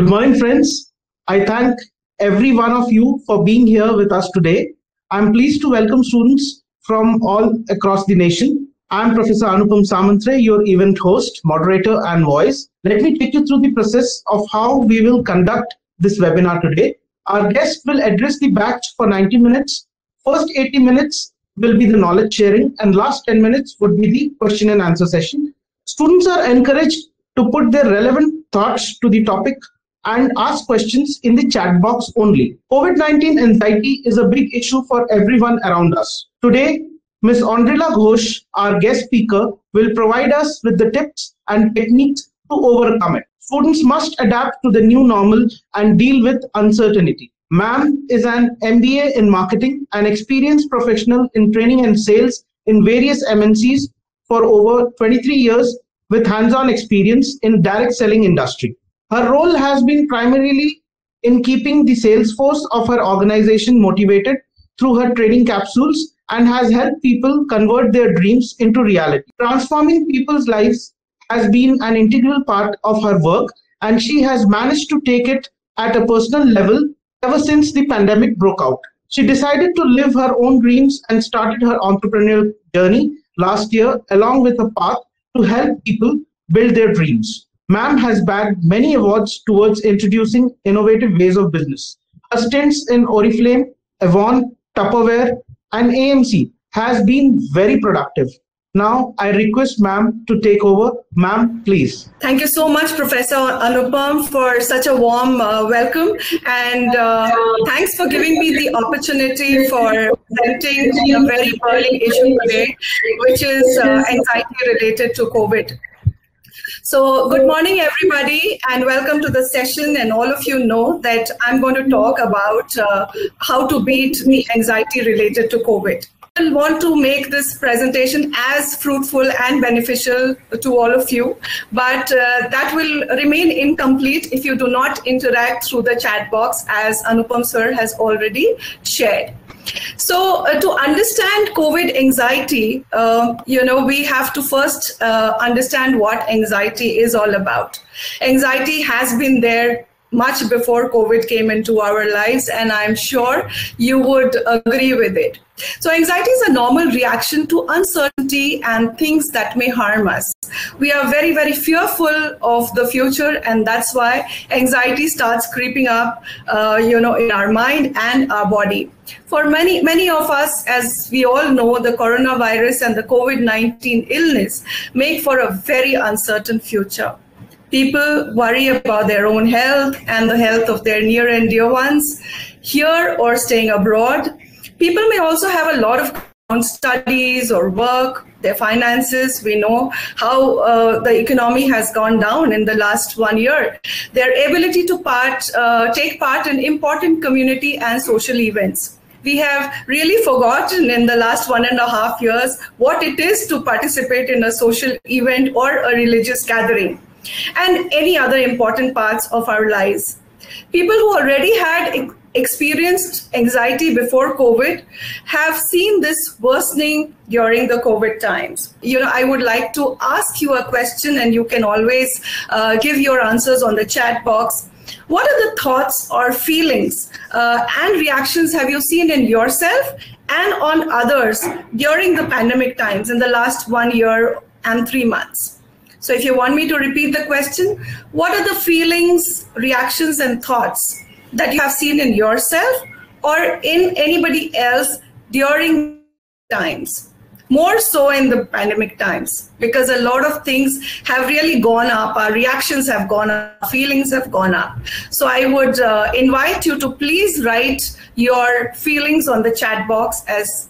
Good morning, friends. I thank every one of you for being here with us today. I'm pleased to welcome students from all across the nation. I'm Professor Anupam Samantre, your event host, moderator, and voice. Let me take you through the process of how we will conduct this webinar today. Our guest will address the batch for 90 minutes. First 80 minutes will be the knowledge sharing, and last 10 minutes would be the question and answer session. Students are encouraged to put their relevant thoughts to the topic and ask questions in the chat box only. COVID 19 anxiety is a big issue for everyone around us. Today, Ms. Oindrilla Ghosh, our guest speaker, will provide us with the tips and techniques to overcome it. Students must adapt to the new normal and deal with uncertainty. Ma'am is an MBA in marketing, an experienced professional in training and sales in various MNCs for over 23 years with hands-on experience in direct selling industry. Her role has been primarily in keeping the sales force of her organization motivated through her training capsules and has helped people convert their dreams into reality. Transforming people's lives has been an integral part of her work, and she has managed to take it at a personal level ever since the pandemic broke out. She decided to live her own dreams and started her entrepreneurial journey last year, along with a path to help people build their dreams. MAM has bagged many awards towards introducing innovative ways of business. Her stints in Oriflame, Avon, Tupperware, and AMC has been very productive. Now I request ma'am to take over. Ma'am, please. Thank you so much, Professor Anupam, for such a warm uh, welcome. And uh, thanks for giving me the opportunity for presenting a very burning issue today, which is uh, anxiety related to COVID. So good morning, everybody, and welcome to the session. And all of you know that I'm going to talk about uh, how to beat the anxiety related to COVID want to make this presentation as fruitful and beneficial to all of you, but uh, that will remain incomplete if you do not interact through the chat box as Anupam sir has already shared. So uh, to understand COVID anxiety, uh, you know, we have to first uh, understand what anxiety is all about. Anxiety has been there much before COVID came into our lives, and I'm sure you would agree with it. So, anxiety is a normal reaction to uncertainty and things that may harm us. We are very, very fearful of the future, and that's why anxiety starts creeping up, uh, you know, in our mind and our body. For many, many of us, as we all know, the coronavirus and the COVID 19 illness make for a very uncertain future. People worry about their own health and the health of their near and dear ones here or staying abroad. People may also have a lot of studies or work, their finances. We know how uh, the economy has gone down in the last one year. Their ability to part, uh, take part in important community and social events. We have really forgotten in the last one and a half years what it is to participate in a social event or a religious gathering and any other important parts of our lives. People who already had experienced anxiety before COVID have seen this worsening during the COVID times. You know, I would like to ask you a question, and you can always uh, give your answers on the chat box. What are the thoughts or feelings uh, and reactions have you seen in yourself and on others during the pandemic times in the last one year and three months? So if you want me to repeat the question, what are the feelings, reactions, and thoughts that you have seen in yourself or in anybody else during times? More so in the pandemic times, because a lot of things have really gone up. Our reactions have gone up, feelings have gone up. So I would uh, invite you to please write your feelings on the chat box as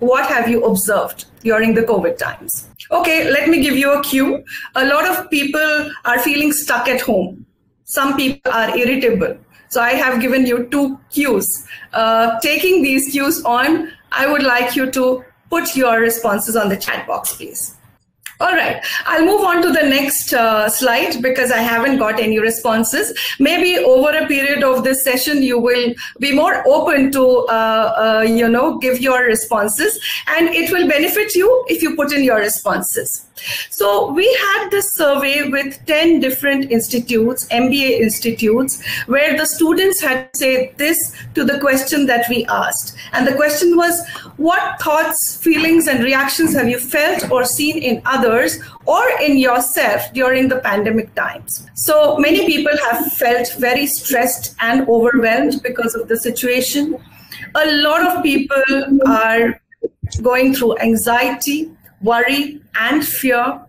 what have you observed during the COVID times? Okay, let me give you a cue. A lot of people are feeling stuck at home. Some people are irritable. So I have given you two cues. Uh, taking these cues on, I would like you to put your responses on the chat box, please. All right, I'll move on to the next uh, slide because I haven't got any responses. Maybe over a period of this session, you will be more open to, uh, uh, you know, give your responses and it will benefit you if you put in your responses. So we had this survey with 10 different institutes, MBA institutes, where the students had say this to the question that we asked. And the question was, what thoughts, feelings, and reactions have you felt or seen in others or in yourself during the pandemic times? So many people have felt very stressed and overwhelmed because of the situation. A lot of people are going through anxiety, worry and fear,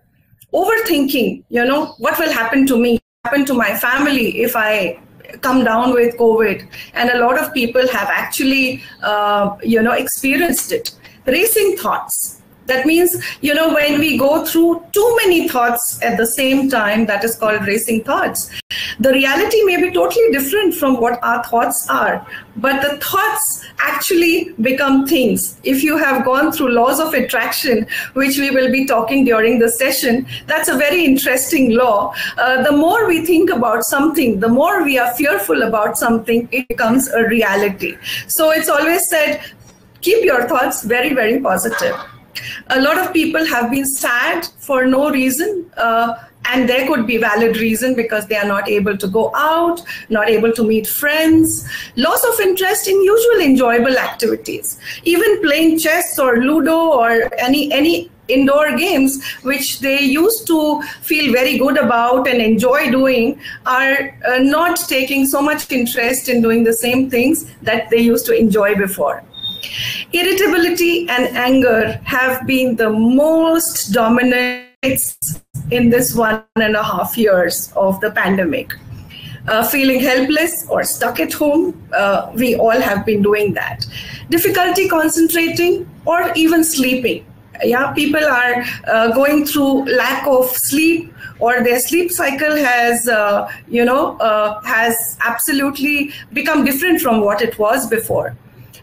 overthinking, you know, what will happen to me, happen to my family if I come down with COVID. And a lot of people have actually, uh, you know, experienced it. Racing thoughts, that means, you know, when we go through too many thoughts at the same time, that is called racing thoughts. The reality may be totally different from what our thoughts are, but the thoughts actually become things. If you have gone through laws of attraction, which we will be talking during the session, that's a very interesting law. Uh, the more we think about something, the more we are fearful about something, it becomes a reality. So it's always said, keep your thoughts very, very positive a lot of people have been sad for no reason. Uh, and there could be valid reason because they are not able to go out, not able to meet friends, loss of interest in usual enjoyable activities, even playing chess or ludo or any any indoor games which they used to feel very good about and enjoy doing are uh, not taking so much interest in doing the same things that they used to enjoy before Irritability and anger have been the most dominant in this one and a half years of the pandemic. Uh, feeling helpless or stuck at home, uh, we all have been doing that. Difficulty concentrating or even sleeping. Yeah, people are uh, going through lack of sleep or their sleep cycle has, uh, you know, uh, has absolutely become different from what it was before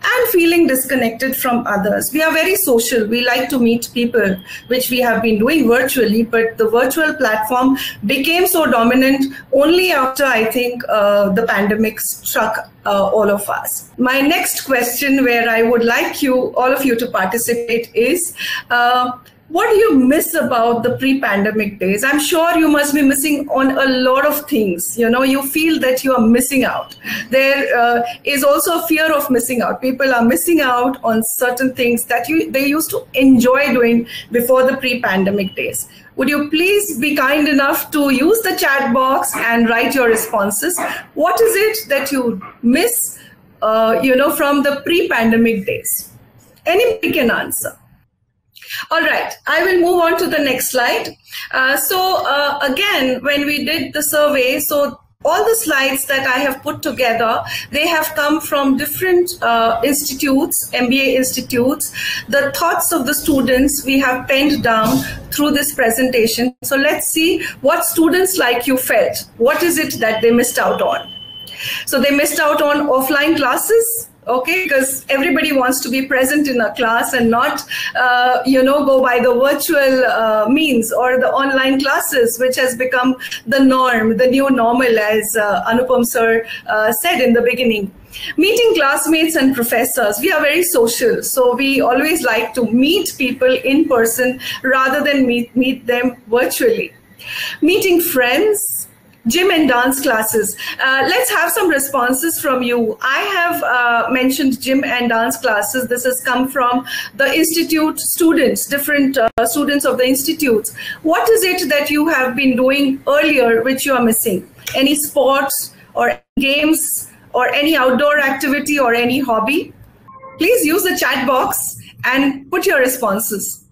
and feeling disconnected from others. We are very social. We like to meet people, which we have been doing virtually, but the virtual platform became so dominant only after I think uh, the pandemic struck uh, all of us. My next question, where I would like you, all of you, to participate, is. Uh, what do you miss about the pre-pandemic days? I'm sure you must be missing on a lot of things. You know you feel that you are missing out. There uh, is also a fear of missing out. People are missing out on certain things that you they used to enjoy doing before the pre-pandemic days. Would you please be kind enough to use the chat box and write your responses? What is it that you miss uh, you know from the pre-pandemic days? Anybody can answer all right, I will move on to the next slide. Uh, so uh, again, when we did the survey, so all the slides that I have put together, they have come from different uh, institutes, MBA institutes. The thoughts of the students we have penned down through this presentation. So let's see what students like you felt. What is it that they missed out on? So they missed out on offline classes, okay because everybody wants to be present in a class and not uh, you know go by the virtual uh, means or the online classes which has become the norm the new normal as uh, anupam sir uh, said in the beginning. Meeting classmates and professors we are very social so we always like to meet people in person rather than meet meet them virtually. Meeting friends gym and dance classes. Uh, let's have some responses from you. I have uh, mentioned gym and dance classes. This has come from the institute students, different uh, students of the institutes. What is it that you have been doing earlier which you are missing? Any sports or games or any outdoor activity or any hobby? Please use the chat box and put your responses.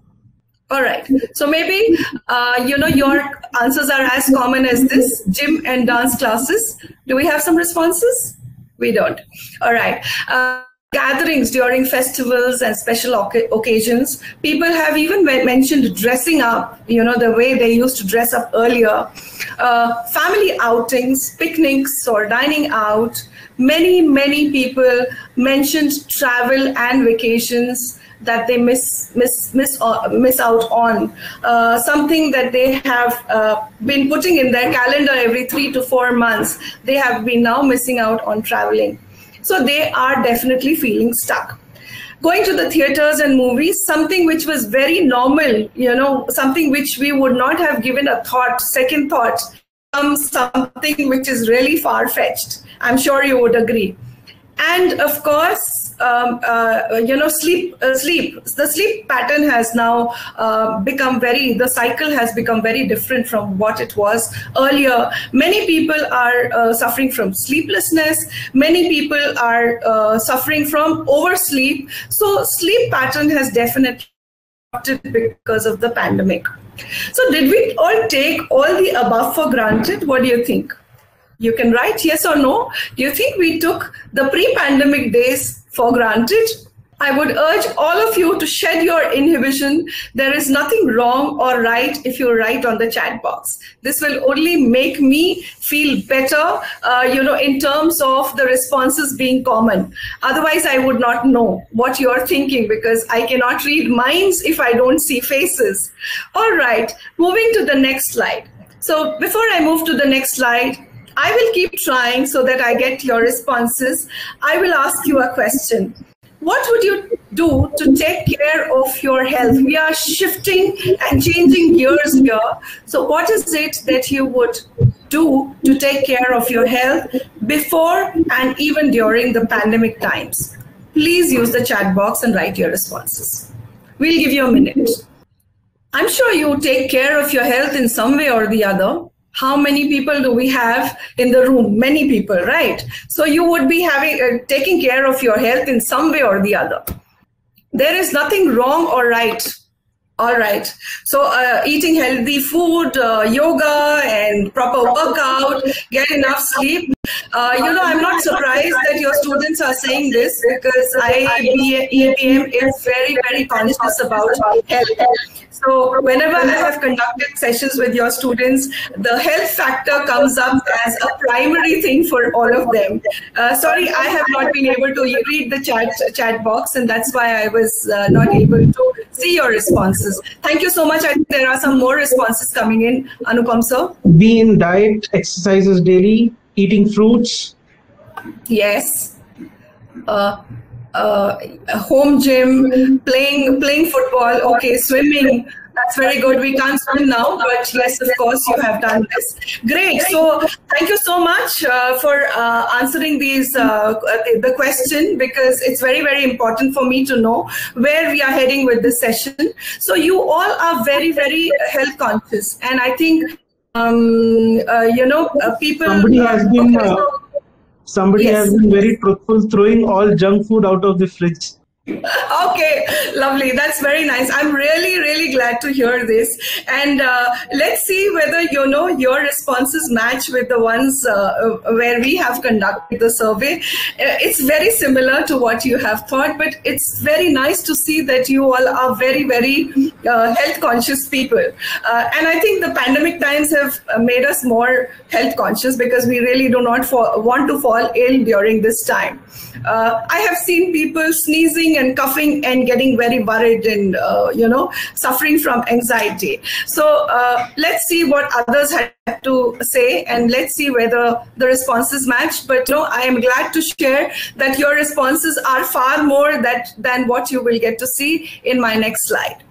All right. So maybe, uh, you know, your answers are as common as this, gym and dance classes. Do we have some responses? We don't. All right. Uh, gatherings during festivals and special occasions. People have even mentioned dressing up, you know, the way they used to dress up earlier. Uh, family outings, picnics or dining out. Many, many people mentioned travel and vacations that they miss miss miss uh, miss out on uh, something that they have uh, been putting in their calendar every three to four months they have been now missing out on traveling so they are definitely feeling stuck going to the theaters and movies, something which was very normal, you know, something which we would not have given a thought, second thought, um, something which is really far fetched. I'm sure you would agree. And of course, um, uh, you know, sleep, uh, sleep. The sleep pattern has now uh, become very. The cycle has become very different from what it was earlier. Many people are uh, suffering from sleeplessness. Many people are uh, suffering from oversleep. So sleep pattern has definitely because of the pandemic. So did we all take all the above for granted? What do you think? You can write yes or no. Do you think we took the pre-pandemic days for granted. I would urge all of you to shed your inhibition. There is nothing wrong or right if you write on the chat box. This will only make me feel better, uh, you know, in terms of the responses being common. Otherwise, I would not know what you're thinking because I cannot read minds if I don't see faces. All right, moving to the next slide. So before I move to the next slide, I will keep trying so that I get your responses. I will ask you a question. What would you do to take care of your health? We are shifting and changing gears here. So, what is it that you would do to take care of your health before and even during the pandemic times? Please use the chat box and write your responses. We'll give you a minute. I'm sure you take care of your health in some way or the other how many people do we have in the room? Many people right? So you would be having uh, taking care of your health in some way or the other. There is nothing wrong or right. All right. So uh, eating healthy food uh, yoga and proper workout get enough sleep uh, you know i'm not surprised that your students are saying this because IIEBM is very very conscious about health so whenever I have conducted sessions with your students, the health factor comes up as a primary thing for all of them. Uh, sorry, I have not been able to read the chat chat box, and that's why I was uh, not able to see your responses. Thank you so much. I think there are some more responses coming in. Anupam sir. Be in diet, exercises daily, eating fruits. Yes. Uh, uh, home gym, playing playing football, okay, swimming. That's very good. We can't swim now, but yes, of course, you have done this. Great. So, thank you so much uh, for uh, answering these uh, the question because it's very very important for me to know where we are heading with this session. So, you all are very very health conscious, and I think um, uh, you know uh, people. Somebody has been. Okay, so, Somebody yes. has been very truthful, throwing all junk food out of the fridge okay lovely. That's very nice. I'm really really glad to hear this. And uh, let's see whether you know your responses match with the ones uh, where we have conducted the survey. Uh, it's very similar to what you have thought but it's very nice to see that you all are very very uh, health conscious people. Uh, and i think the pandemic times have made us more health conscious because we really do not fall, want to fall ill during this time uh, i have seen people sneezing and coughing and getting very worried and uh, you know suffering from anxiety. So uh, let's see what others have to say and let's see whether the responses match. But no i am glad to share that your responses are far more that than what you will get to see in my next slide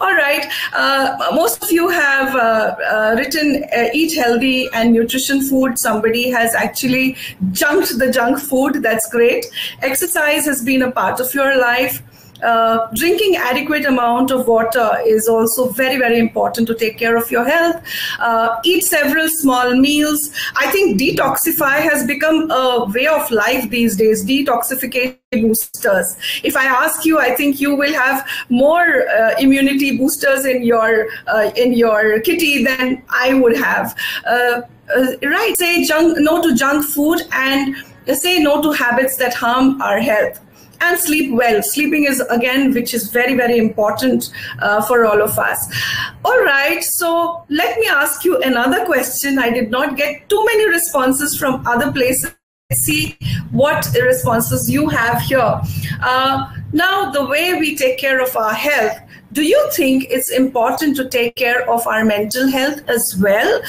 all right. Uh, most of you have uh, uh, written uh, eat healthy and nutrition food. Somebody has actually junked the junk food. That's great. Exercise has been a part of your life. Uh, drinking adequate amount of water is also very very important to take care of your health. Uh, eat several small meals. I think detoxify has become a way of life these days detoxification boosters. If i ask you i think you will have more uh, immunity boosters in your uh, in your kitty than i would have. Uh, right say junk no to junk food and say no to habits that harm our health and sleep well. Sleeping is again, which is very, very important uh, for all of us. All right, so let me ask you another question. I did not get too many responses from other places. See what responses you have here. Uh, now, the way we take care of our health, do you think it's important to take care of our mental health as well?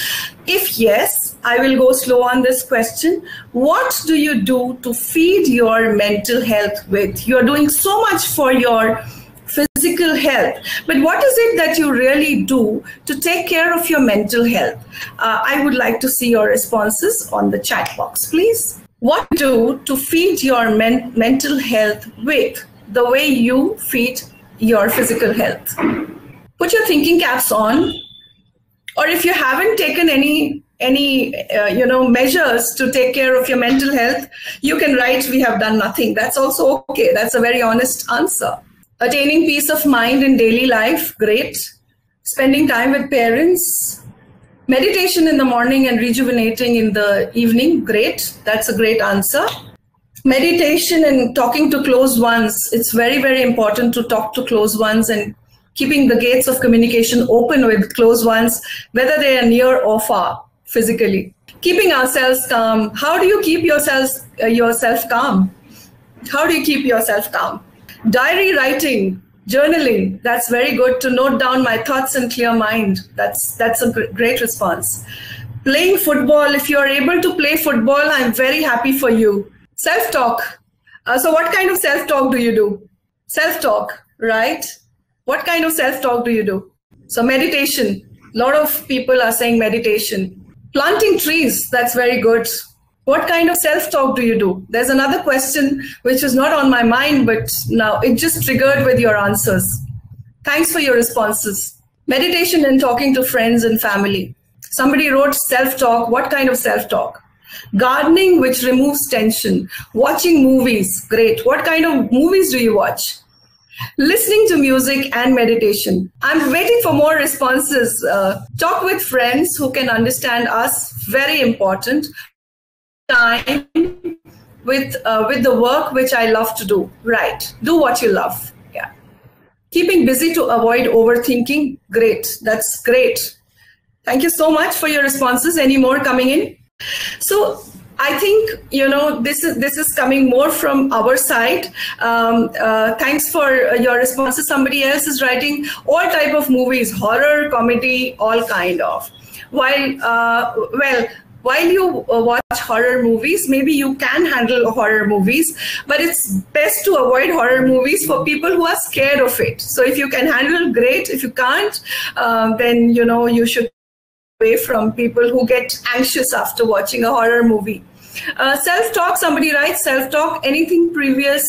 If yes, I will go slow on this question. What do you do to feed your mental health with? You're doing so much for your physical health, but what is it that you really do to take care of your mental health? Uh, I would like to see your responses on the chat box, please. What do to feed your men- mental health with the way you feed your physical health? Put your thinking caps on, or if you haven't taken any any uh, you know measures to take care of your mental health you can write we have done nothing. That's also okay. That's a very honest answer. Attaining peace of mind in daily life great. Spending time with parents meditation in the morning and rejuvenating in the evening great. That's a great answer. Meditation and talking to close ones it's very very important to talk to close ones and keeping the gates of communication open with close ones whether they are near or far physically. Keeping ourselves calm. How do you keep yourselves uh, yourself calm? How do you keep yourself calm? Diary writing, journaling. That's very good to note down my thoughts and clear mind. That's that's a great response. Playing football. If you are able to play football, I'm very happy for you. Self talk. Uh, so, what kind of self talk do you do? Self talk, right? What kind of self talk do you do? So, meditation. A lot of people are saying meditation planting trees that's very good. What kind of self-talk do you do? There's another question which was not on my mind but now it just triggered with your answers. Thanks for your responses. Meditation and talking to friends and family. Somebody wrote self-talk. What kind of self-talk? Gardening which removes tension. Watching movies great. What kind of movies do you watch listening to music and meditation. I'm waiting for more responses. Uh, talk with friends who can understand us, very important. Time with uh, with the work which I love to do. Right, do what you love. Yeah, keeping busy to avoid overthinking. Great, that's great. Thank you so much for your responses. Any more coming in? So I think you know this is this is coming more from our side. Um, uh, thanks for your responses. Somebody else is writing all type of movies, horror, comedy, all kind of. While uh, well, while you uh, watch horror movies, maybe you can handle horror movies, but it's best to avoid horror movies for people who are scared of it. So if you can handle, great. If you can't, um, then you know you should away from people who get anxious after watching a horror movie. Uh, self-talk, somebody writes self-talk, anything previous,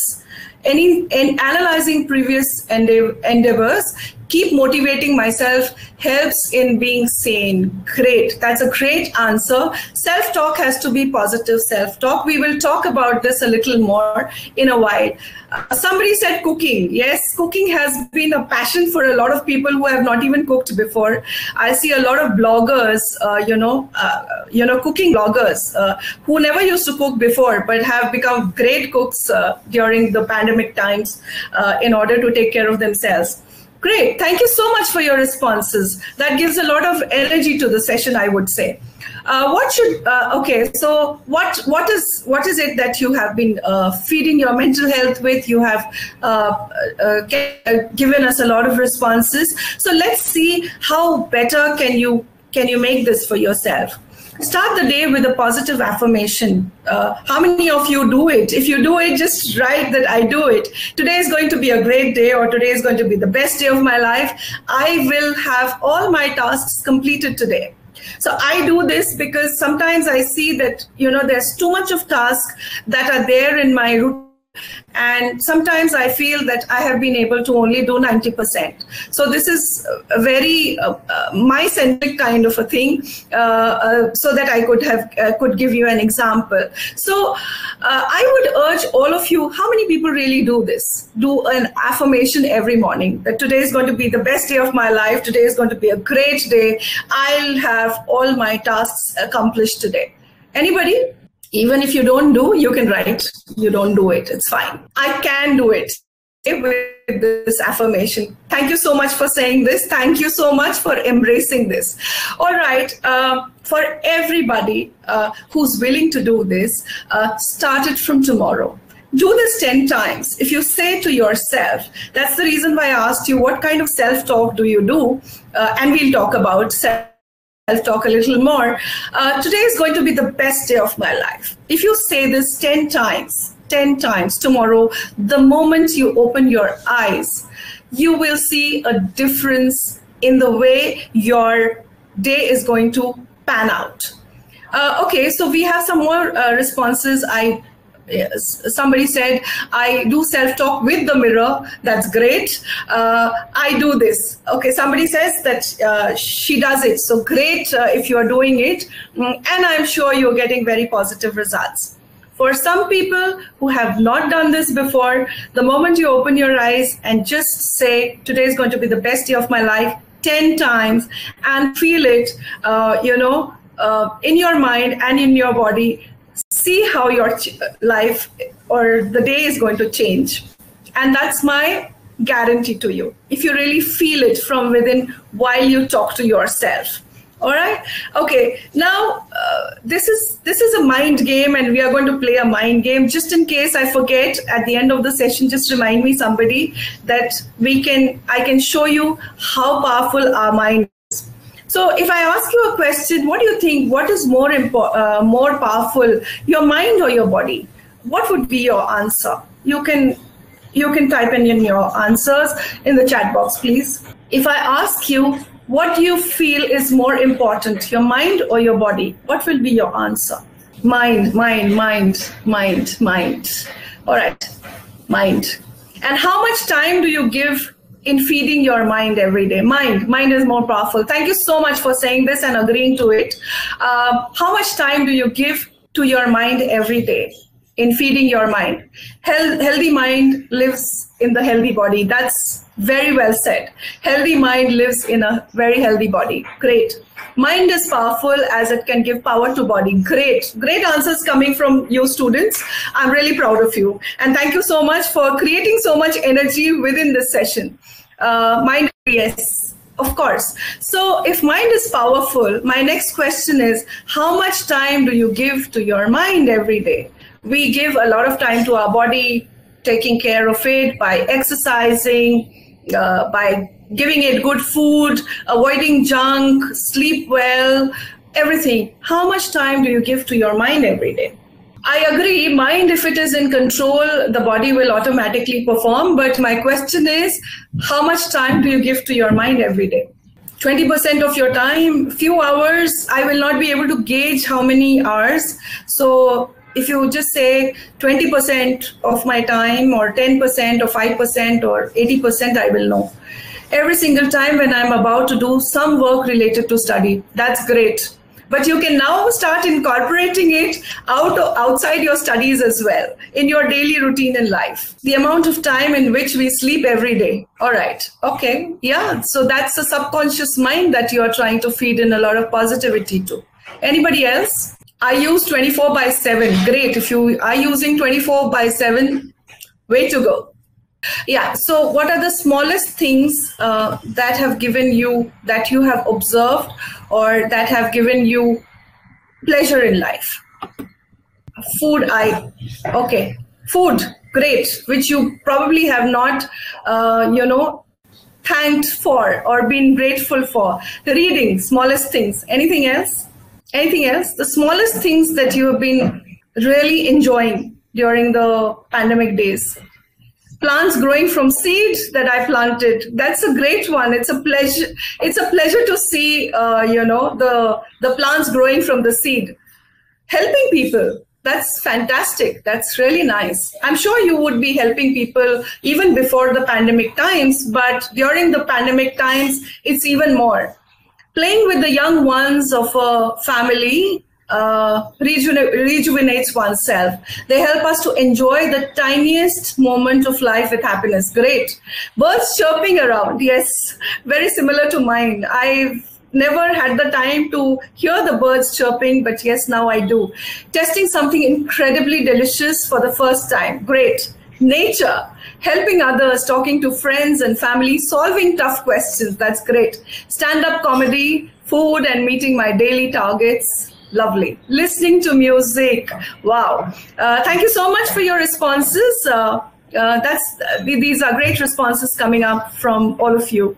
any in analyzing previous endeavors, keep motivating myself helps in being sane. Great. That's a great answer. Self talk has to be positive self talk. We will talk about this a little more in a while. Uh, somebody said cooking. Yes, cooking has been a passion for a lot of people who have not even cooked before. I see a lot of bloggers, uh, you know, uh, you know, cooking bloggers uh, who never used to cook before but have become great cooks uh, during the pandemic times uh, in order to take care of themselves. Great. Thank you so much for your responses. That gives a lot of energy to the session, I would say. Uh, what should uh, okay so what what is what is it that you have been uh, feeding your mental health with you have uh, uh, uh, given us a lot of responses so let's see how better can you can you make this for yourself Start the day with a positive affirmation. Uh, how many of you do it? If you do it, just write that I do it. Today is going to be a great day, or today is going to be the best day of my life. I will have all my tasks completed today. So I do this because sometimes I see that, you know, there's too much of tasks that are there in my routine and sometimes i feel that i have been able to only do 90% so this is a very uh, uh, my centric kind of a thing uh, uh, so that i could have uh, could give you an example. So uh, i would urge all of you how many people really do this? Do an affirmation every morning that today is going to be the best day of my life today is going to be a great day i'll have all my tasks accomplished today. Anybody even if you don't do, you can write, you don't do it. It's fine. I can do it with this affirmation. Thank you so much for saying this. Thank you so much for embracing this. All right. Uh, for everybody uh, who's willing to do this, uh, start it from tomorrow. Do this 10 times. If you say to yourself, that's the reason why I asked you, what kind of self talk do you do? Uh, and we'll talk about self self talk a little more. Uh, today is going to be the best day of my life. If you say this 10 times, 10 times tomorrow, the moment you open your eyes, you will see a difference in the way your day is going to pan out. Uh, okay, so we have some more uh, responses. I somebody said i do self-talk with the mirror. That's great. Uh, i do this. Okay somebody says that uh, she does it. So great uh, if you're doing it. Mm, and i'm sure you're getting very positive results. For some people who have not done this before the moment you open your eyes and just say today is going to be the best day of my life 10 times and feel it uh, you know uh, in your mind and in your body see how your life or the day is going to change. And that's my guarantee to you. If you really feel it from within while you talk to yourself. All right? Okay. Now uh, this is this is a mind game and we are going to play a mind game. Just in case i forget at the end of the session just remind me somebody that we can i can show you how powerful our mind so if I ask you a question, what do you think? What is more impo- uh, more powerful, your mind or your body? What would be your answer? You can you can type in your answers in the chat box, please. If I ask you what do you feel is more important, your mind or your body, what will be your answer? Mind, mind, mind, mind, mind. All right, mind. And how much time do you give in feeding your mind every day. Mind, mind is more powerful. Thank you so much for saying this and agreeing to it. Uh, how much time do you give to your mind every day in feeding your mind? Health, healthy mind lives in the healthy body. That's very well said. Healthy mind lives in a very healthy body. Great. Mind is powerful as it can give power to body. Great. Great answers coming from you students. I'm really proud of you. And thank you so much for creating so much energy within this session. Uh, mind, yes. Of course. So, if mind is powerful, my next question is how much time do you give to your mind every day? We give a lot of time to our body, taking care of it by exercising, uh, by giving it good food, avoiding junk, sleep well, everything. How much time do you give to your mind every day? I agree. Mind, if it is in control, the body will automatically perform. But my question is, how much time do you give to your mind every day? 20% of your time, few hours, I will not be able to gauge how many hours. So if you just say 20% of my time or 10% or 5% or 80%, I will know. Every single time when I'm about to do some work related to study, that's great. But you can now start incorporating it out outside your studies as well in your daily routine in life. The amount of time in which we sleep every day. All right. Okay. Yeah. So that's the subconscious mind that you are trying to feed in a lot of positivity to. Anybody else? I use 24 by 7. Great. If you are using 24 by 7, way to go. Yeah. So, what are the smallest things uh, that have given you, that you have observed, or that have given you pleasure in life? Food, I, okay. Food, great, which you probably have not, uh, you know, thanked for or been grateful for. The reading, smallest things. Anything else? Anything else? The smallest things that you have been really enjoying during the pandemic days. Plants growing from seed that I planted. That's a great one. It's a pleasure. It's a pleasure to see, uh, you know, the the plants growing from the seed. Helping people. That's fantastic. That's really nice. I'm sure you would be helping people even before the pandemic times, but during the pandemic times, it's even more playing with the young ones of a family uh, reju- rejuvenates oneself. They help us to enjoy the tiniest moment of life with happiness. Great. Birds chirping around. Yes, very similar to mine. I've never had the time to hear the birds chirping, but yes, now I do. Testing something incredibly delicious for the first time. Great. Nature helping others, talking to friends and family, solving tough questions. That's great. Stand up comedy, food, and meeting my daily targets. Lovely. Listening to music. Wow. Uh, thank you so much for your responses. Uh, Uh, that's these are great responses coming up from all of you.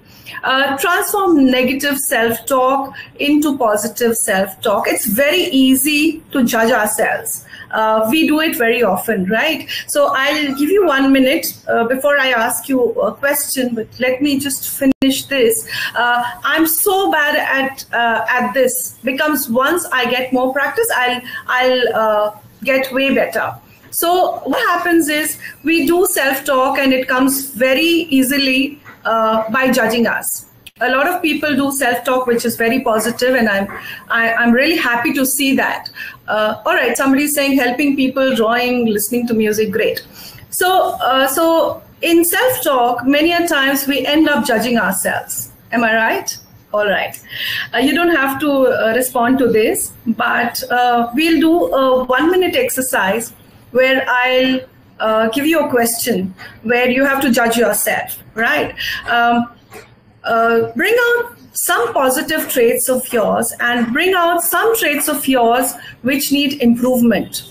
Uh, transform negative self-talk into positive self-talk. It's very easy to judge ourselves. Uh, we do it very often, right? So I'll give you one minute uh, before I ask you a question, but let me just finish this. Uh, I'm so bad at uh, at this. Becomes once I get more practice, I'll I'll uh, get way better. So what happens is we do self-talk, and it comes very easily uh, by judging us a lot of people do self-talk which is very positive and i'm I, am i am really happy to see that uh, all right somebody's saying helping people drawing listening to music great. So uh, so in self-talk many a times we end up judging ourselves. Am i right? All right. Uh, you don't have to uh, respond to this but uh, we'll do a one minute exercise where i'll uh, give you a question where you have to judge yourself right? Um, bring out some positive traits of yours and bring out some traits of yours which need improvement.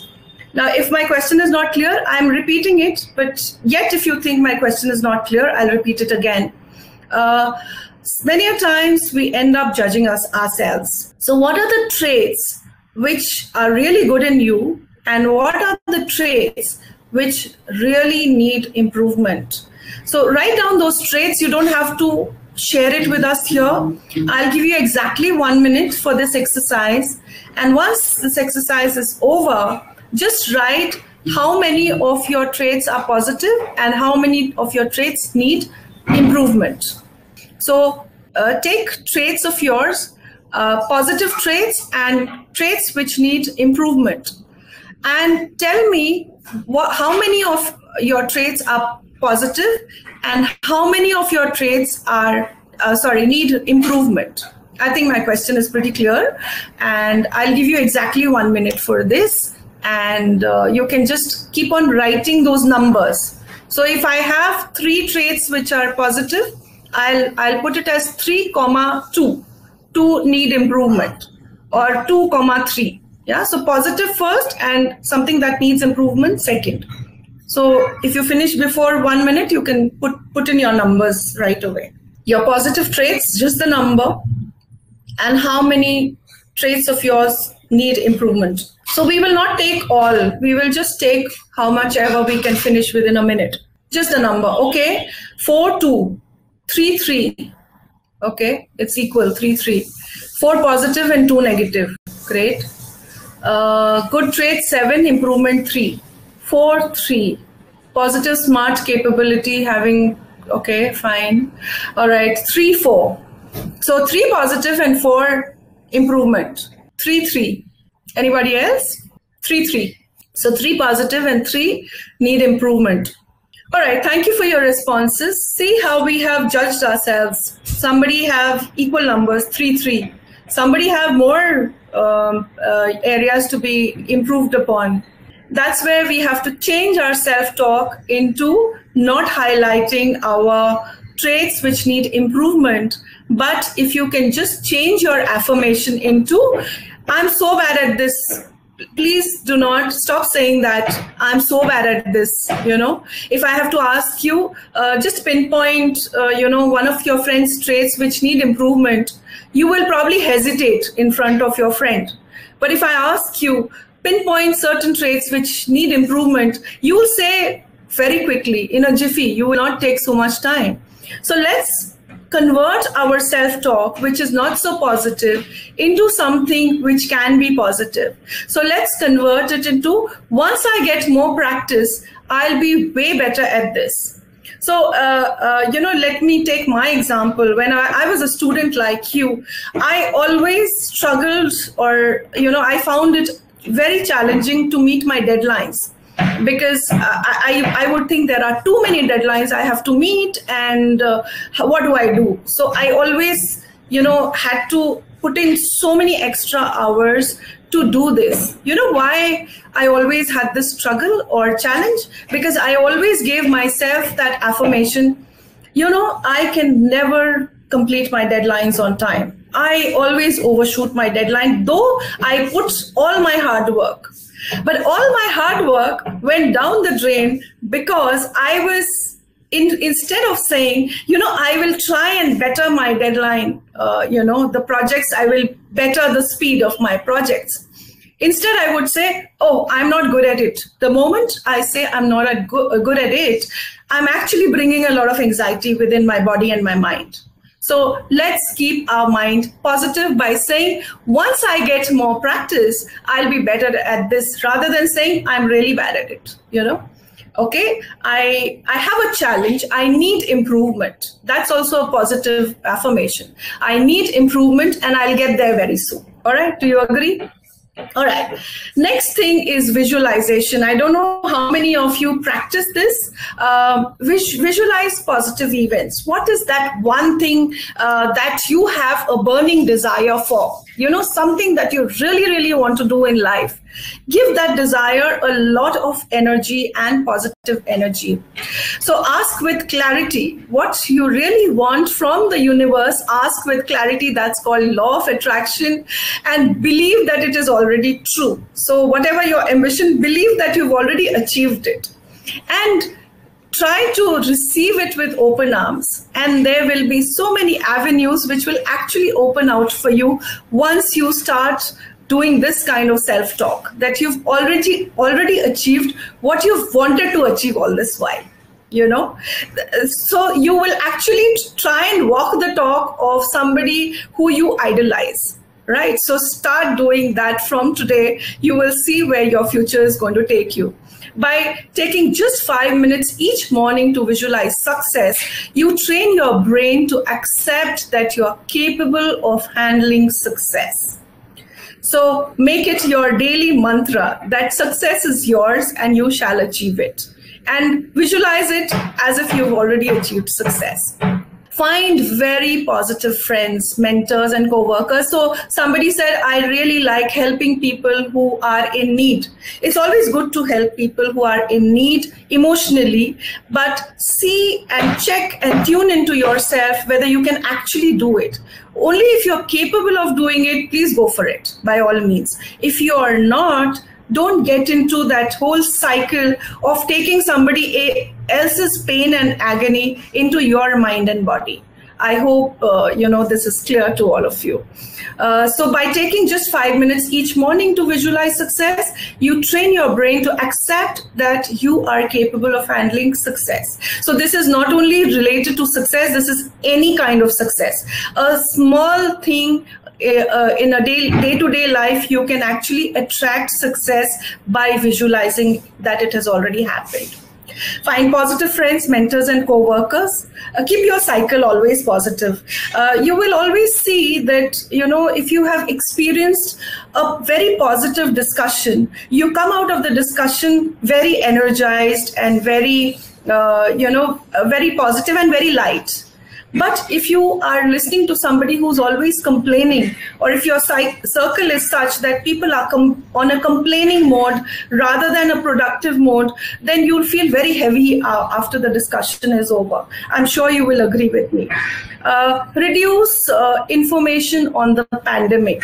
Now, if my question is not clear, I'm repeating it, but yet if you think my question is not clear, I'll repeat it again. Uh, many a times we end up judging us ourselves. So what are the traits which are really good in you and what are the traits which really need improvement? So write down those traits. You don't have to share it with us here. I'll give you exactly one minute for this exercise. And once this exercise is over, just write how many of your traits are positive and how many of your traits need improvement. So uh, take traits of yours, uh, positive traits and traits which need improvement. And tell me what, how many of your traits are positive and how many of your traits are uh, sorry need improvement? I think my question is pretty clear and i'll give you exactly one minute for this and uh, you can just keep on writing those numbers. So if i have three traits which are positive i'll i'll put it as 3 comma 2 2 need improvement or 2 comma 3 yeah so positive first and something that needs improvement second so if you finish before one minute, you can put, put in your numbers right away. Your positive traits, just the number, and how many traits of yours need improvement. So we will not take all. We will just take how much ever we can finish within a minute. Just a number. Okay. 4, 2, 3, 3. Okay. It's equal. 3, 3. 4 positive and 2 negative. Great. Uh, good trait 7, improvement 3. 4 3 positive smart capability having okay fine. All right 3 4 so 3 positive and 4 improvement. 3 3 anybody else? 3 3 so 3 positive and 3 need improvement. All right thank you for your responses. See how we have judged ourselves. Somebody have equal numbers. 3 3 somebody have more um, uh, areas to be improved upon that's where we have to change our self talk into not highlighting our traits which need improvement. But if you can just change your affirmation into, I'm so bad at this. Please do not stop saying that I'm so bad at this. You know, if I have to ask you, uh, just pinpoint, uh, you know, one of your friend's traits which need improvement, you will probably hesitate in front of your friend. But if I ask you, pinpoint certain traits which need improvement, you will say very quickly in a jiffy. You will not take so much time. So let's convert our self talk, which is not so positive, into something which can be positive. So let's convert it into once I get more practice, I'll be way better at this. So, uh, uh, you know, let me take my example. When I, I, was a student like you, I always struggled, or, you know, I found it very challenging to meet my deadlines because I, I, I would think there are too many deadlines I have to meet and uh, what do I do? So I always, you know, had to put in so many extra hours to do this. You know why I always had this struggle or challenge? Because I always gave myself that affirmation, you know, I can never complete my deadlines on time. I always overshoot my deadline, though I put all my hard work. But all my hard work went down the drain because I was in, instead of saying, you know, I will try and better my deadline, uh, you know, the projects, I will better the speed of my projects. Instead, I would say, oh, I'm not good at it. The moment I say I'm not good, good at it, I'm actually bringing a lot of anxiety within my body and my mind. So let's keep our mind positive by saying, once I get more practice, I'll be better at this rather than saying I'm really bad at it, you know? okay? I i have a challenge. I need improvement. That's also a positive affirmation. I need improvement and i'll get there very soon. All right? Do you agree all right. Next thing is visualization. I don't know how many of you practice this. Um, vis- visualize positive events. What is that one thing uh, that you have a burning desire for? You know, something that you really, really want to do in life. Give that desire a lot of energy and positive energy. So ask with clarity what you really want from the universe. Ask with clarity that's called law of attraction and believe that it is already true. So whatever your ambition believe that you've already achieved it. And try to receive it with open arms and there will be so many avenues which will actually open out for you once you start doing this kind of self talk that you've already already achieved what you've wanted to achieve all this while you know? So you will actually try and walk the talk of somebody who you idolize right? So start doing that from today. You will see where your future is going to take you by taking just five minutes each morning to visualize success, you train your brain to accept that you are capable of handling success. So make it your daily mantra that success is yours and you shall achieve it. And visualize it as if you've already achieved success find very positive friends, mentors, and co-workers. So somebody said, I really like helping people who are in need. It's always good to help people who are in need emotionally, but see and check and tune into yourself whether you can actually do it. Only if you're capable of doing it, please go for it by all means. If you are not, don't get into that whole cycle of taking somebody else's pain and agony into your mind and body. I hope uh, you know this is clear to all of you. Uh, so by taking just five minutes each morning to visualize success you train your brain to accept that you are capable of handling success. So this is not only related to success this is any kind of success. A small thing uh, in a day day to day life, you can actually attract success by visualizing that it has already happened. Find positive friends, mentors, and co workers. Uh, keep your cycle always positive. Uh, you will always see that, you know, if you have experienced a very positive discussion, you come out of the discussion very energized and very, uh, you know, very positive and very light but if you are listening to somebody who's always complaining, or if your circle is such that people are on a complaining mode rather than a productive mode, then you'll feel very heavy uh, after the discussion is over. I'm sure you will agree with me. Uh, reduce uh, information on the pandemic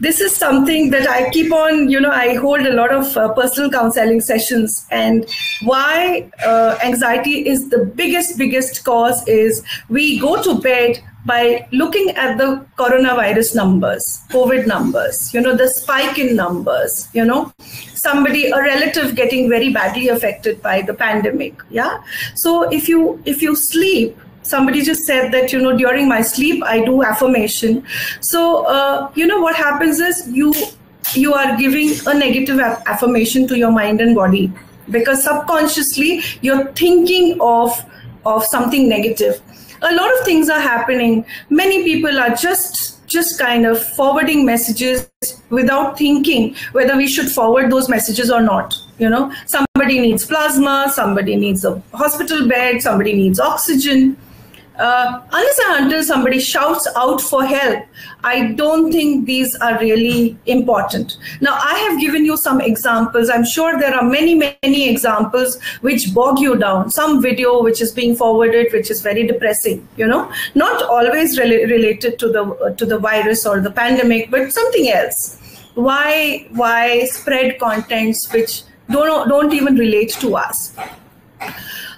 this is something that I keep on, you know, I hold a lot of uh, personal counseling sessions. And why uh, anxiety is the biggest, biggest cause is we go to bed by looking at the coronavirus numbers, COVID numbers, you know, the spike in numbers, you know, somebody, a relative getting very badly affected by the pandemic. Yeah. So if you if you sleep somebody just said that you know during my sleep i do affirmation. So uh, you know what happens is you you are giving a negative affirmation to your mind and body because subconsciously you're thinking of of something negative. A lot of things are happening. Many people are just just kind of forwarding messages without thinking whether we should forward those messages or not you know. Somebody needs plasma somebody needs a hospital bed somebody needs oxygen uh, unless and until somebody shouts out for help, I don't think these are really important. Now, I have given you some examples. I'm sure there are many, many examples which bog you down. Some video which is being forwarded, which is very depressing. You know, not always re- related to the uh, to the virus or the pandemic, but something else. why why spread contents which don't don't even relate to us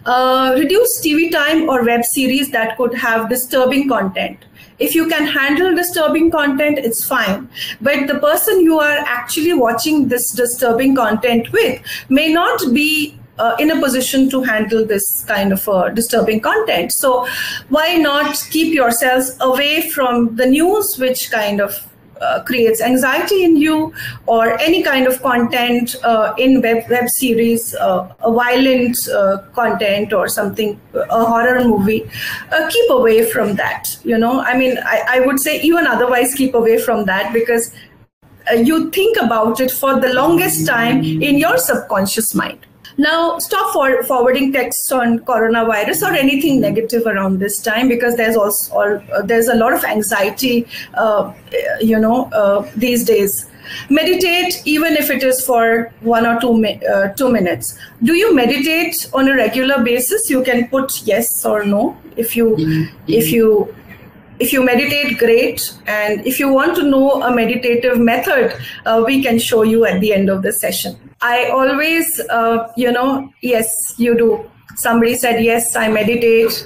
uh, reduce tv time or web series that could have disturbing content if you can handle disturbing content it's fine but the person you are actually watching this disturbing content with may not be uh, in a position to handle this kind of uh, disturbing content. So, why not keep yourselves away from the news, which kind of uh, creates anxiety in you or any kind of content uh, in web web series uh, a violent uh, content or something a horror movie uh, keep away from that you know? I mean I, I would say even otherwise keep away from that because you think about it for the longest time in your subconscious mind now, stop for forwarding texts on coronavirus or anything negative around this time because there's also uh, there's a lot of anxiety, uh, you know, uh, these days. Meditate, even if it is for one or two uh, two minutes. Do you meditate on a regular basis? You can put yes or no if you mm-hmm. if you if you meditate great and if you want to know a meditative method uh, we can show you at the end of the session i always uh, you know yes you do somebody said yes i meditate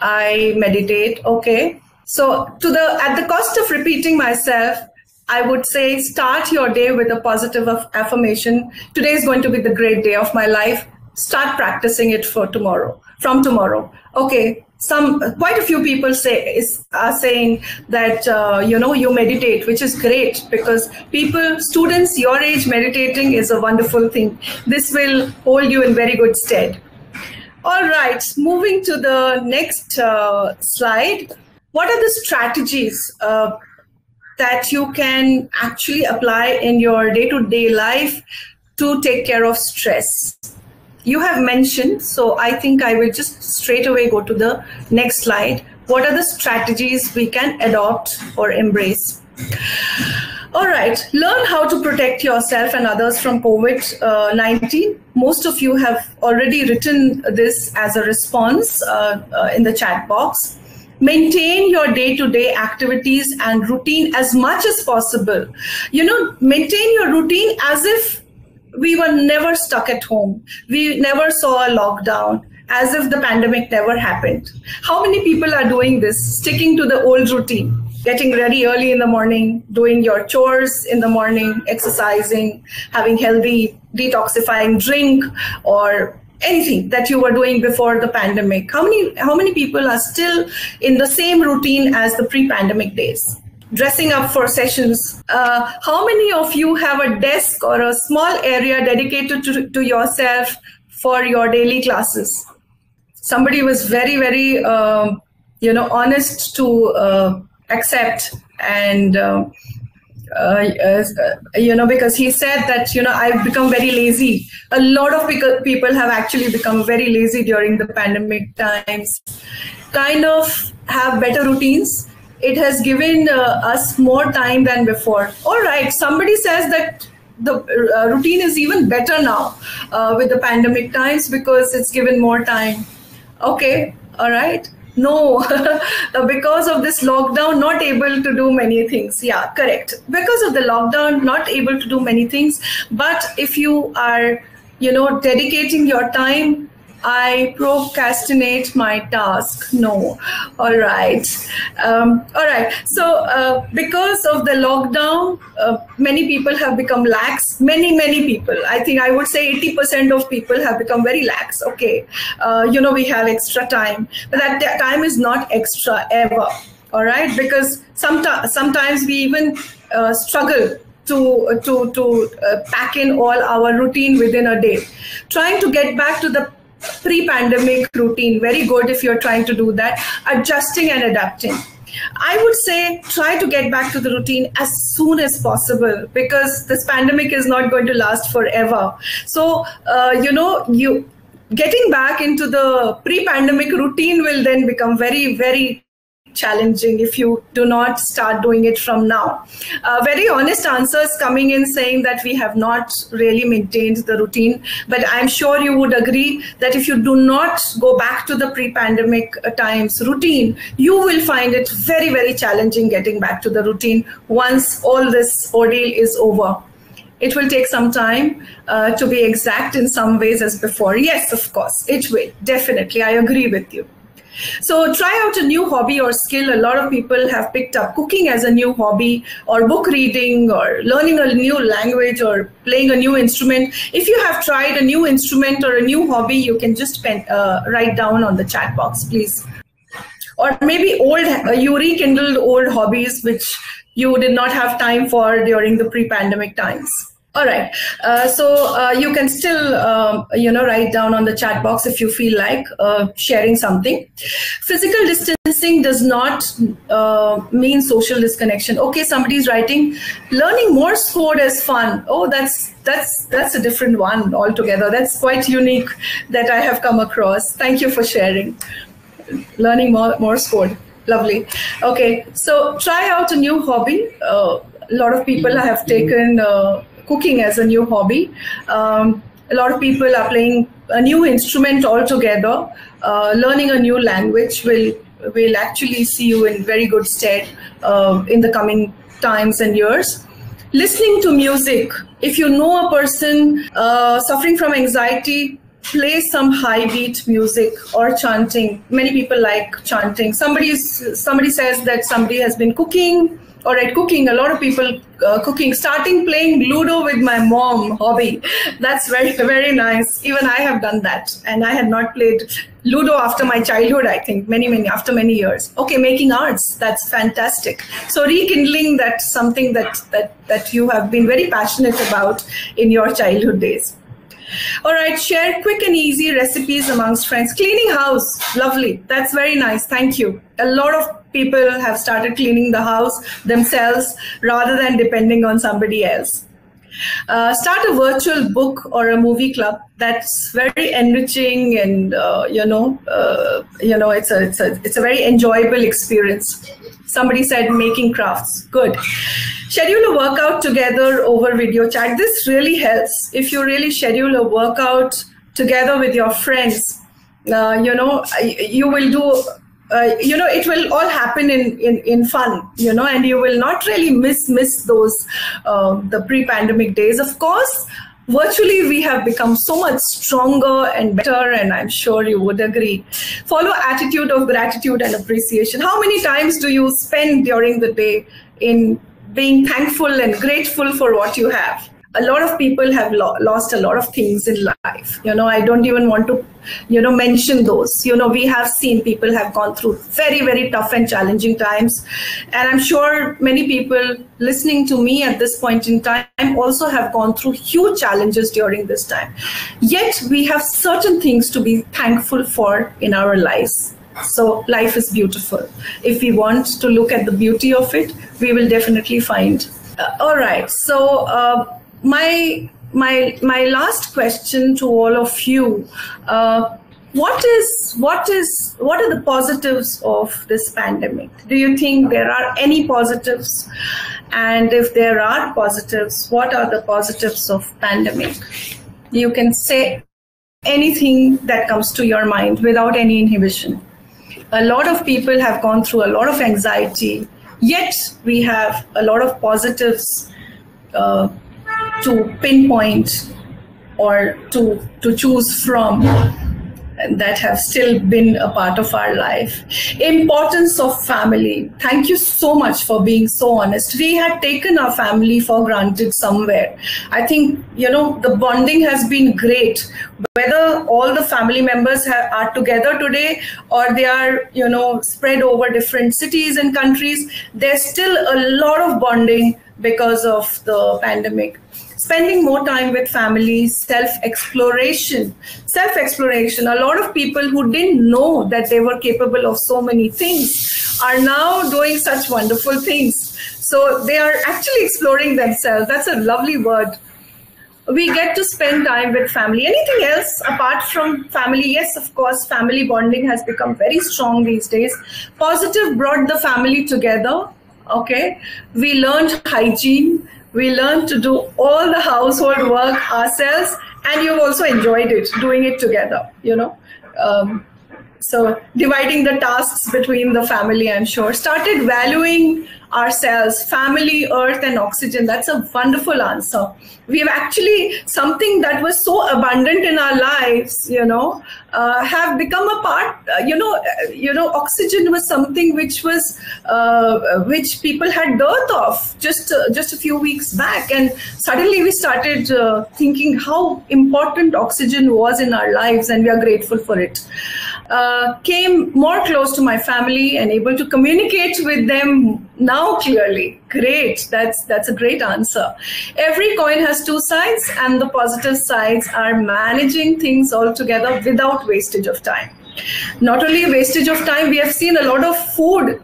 i meditate okay so to the at the cost of repeating myself I would say start your day with a positive affirmation. Today is going to be the great day of my life. Start practicing it for tomorrow, from tomorrow. Okay, some quite a few people say is are saying that uh, you know you meditate which is great because people students your age meditating is a wonderful thing. This will hold you in very good stead. All right moving to the next uh, slide. What are the strategies uh, that you can actually apply in your day-to-day life to take care of stress you have mentioned, so I think I will just straight away go to the next slide. What are the strategies we can adopt or embrace? All right, learn how to protect yourself and others from COVID uh, 19. Most of you have already written this as a response uh, uh, in the chat box. Maintain your day to day activities and routine as much as possible. You know, maintain your routine as if we were never stuck at home. We never saw a lockdown as if the pandemic never happened. How many people are doing this, sticking to the old routine? Getting ready early in the morning, doing your chores in the morning, exercising, having healthy detoxifying drink, or anything that you were doing before the pandemic how many how many people are still in the same routine as the pre-pandemic days dressing up for sessions. Uh, how many of you have a desk or a small area dedicated to, to yourself for your daily classes? Somebody was very, very, uh, you know, honest to uh, accept and. Uh, uh, uh, you know, because he said that, you know, I've become very lazy. A lot of people have actually become very lazy during the pandemic times. Kind of have better routines, it has given uh, us more time than before. All right, somebody says that the uh, routine is even better now uh, with the pandemic times because it's given more time. Okay, all right. No, because of this lockdown, not able to do many things. Yeah, correct. Because of the lockdown, not able to do many things. But if you are, you know, dedicating your time I procrastinate my task. No. All right. Um, all right. So, uh, because of the lockdown, uh, many people have become lax. Many, many people. I think I would say 80% of people have become very lax. Okay. Uh, you know, we have extra time, but that, time is not extra ever. All right. Because sometimes, sometimes we even uh, struggle to to to uh, pack in all our routine within a day trying to get back to the pre-pandemic routine. Very good if you're trying to do that. Adjusting and adapting. I would say try to get back to the routine as soon as possible because this pandemic is not going to last forever. So uh, you know you getting back into the pre-pandemic routine will then become very very challenging if you do not start doing it from now. Uh, very honest answers coming in saying that we have not really maintained the routine, but I'm sure you would agree that if you do not go back to the pre pandemic uh, times routine, you will find it very, very challenging getting back to the routine once all this ordeal is over. It will take some time uh, to be exact in some ways as before. Yes, of course, it will. Definitely. I agree with you. So try out a new hobby or skill. A lot of people have picked up cooking as a new hobby, or book reading, or learning a new language, or playing a new instrument. If you have tried a new instrument or a new hobby, you can just pen, uh, write down on the chat box, please. Or maybe old, uh, you rekindled old hobbies which you did not have time for during the pre-pandemic times. All right. Uh, so uh, you can still, um, you know, write down on the chat box if you feel like uh, sharing something. Physical distancing does not uh, mean social disconnection. Okay, somebody's writing, learning Morse code is fun. Oh, that's that's that's a different one altogether. That's quite unique that I have come across. Thank you for sharing. Learning Morse code. Lovely. Okay, so try out a new hobby. Uh, a lot of people have taken uh, cooking as a new hobby. Um, a lot of people are playing a new instrument altogether. Uh, learning a new language will will actually see you in very good stead uh, in the coming times and years. Listening to music. If you know a person uh, suffering from anxiety, play some high beat music or chanting. Many people like chanting. Somebody somebody says that somebody has been cooking all right cooking. A lot of people uh, cooking. Starting playing ludo with my mom hobby. That's very very nice. Even i have done that. And i had not played ludo after my childhood i think. Many many after many years. Okay making arts. That's fantastic. So rekindling that something that that that you have been very passionate about in your childhood days. All right, share quick and easy recipes amongst friends. Cleaning house, lovely. That's very nice. Thank you. A lot of people have started cleaning the house themselves rather than depending on somebody else. Uh, start a virtual book or a movie club that's very enriching and uh, you know uh, you know it's a it's a it's a very enjoyable experience. Somebody said making crafts. Good. Schedule a workout together over video chat. This really helps. If you really schedule a workout together with your friends uh, you know you will do uh, you know it will all happen in, in in fun you know and you will not really miss miss those uh, the pre-pandemic days. Of course virtually we have become so much stronger and better and i'm sure you would agree. Follow attitude of gratitude and appreciation. How many times do you spend during the day in being thankful and grateful for what you have a lot of people have lo- lost a lot of things in life. You know i don't even want to you know mention those. You know we have seen people have gone through very very tough and challenging times. And i'm sure many people listening to me at this point in time also have gone through huge challenges during this time. Yet we have certain things to be thankful for in our lives. So life is beautiful. If we want to look at the beauty of it we will definitely find. Uh, all right. So uh, my my my last question to all of you uh, what is what is what are the positives of this pandemic? Do you think there are any positives? And if there are positives what are the positives of pandemic? You can say anything that comes to your mind without any inhibition. A lot of people have gone through a lot of anxiety yet we have a lot of positives uh, to pinpoint or to to choose from and that have still been a part of our life. Importance of family. Thank you so much for being so honest. We had taken our family for granted somewhere. I think, you know, the bonding has been great. Whether all the family members have, are together today or they are, you know, spread over different cities and countries, there's still a lot of bonding because of the pandemic spending more time with family, self exploration. Self exploration. A lot of people who didn't know that they were capable of so many things are now doing such wonderful things. So they are actually exploring themselves. That's a lovely word. we get to spend time with family. Anything else apart from family? Yes, of course, family bonding has become very strong these days. Positive brought the family together. Okay, we learned hygiene. We learned to do all the household work ourselves, and you've also enjoyed it, doing it together. You know. Um, so dividing the tasks between the family, I'm sure, started valuing ourselves, family, earth, and oxygen. That's a wonderful answer. We've actually something that was so abundant in our lives, you know, uh, have become a part. Uh, you know, uh, you know, oxygen was something which was uh, which people had dearth of just uh, just a few weeks back, and suddenly we started thinking how important oxygen was in our lives, and we are grateful for it. came more close to my family and able to communicate with them now clearly. Great. That's that's a great answer. Every coin has two sides, and the positive sides are managing things all together without wastage of time. Not only wastage of time, we have seen a lot of food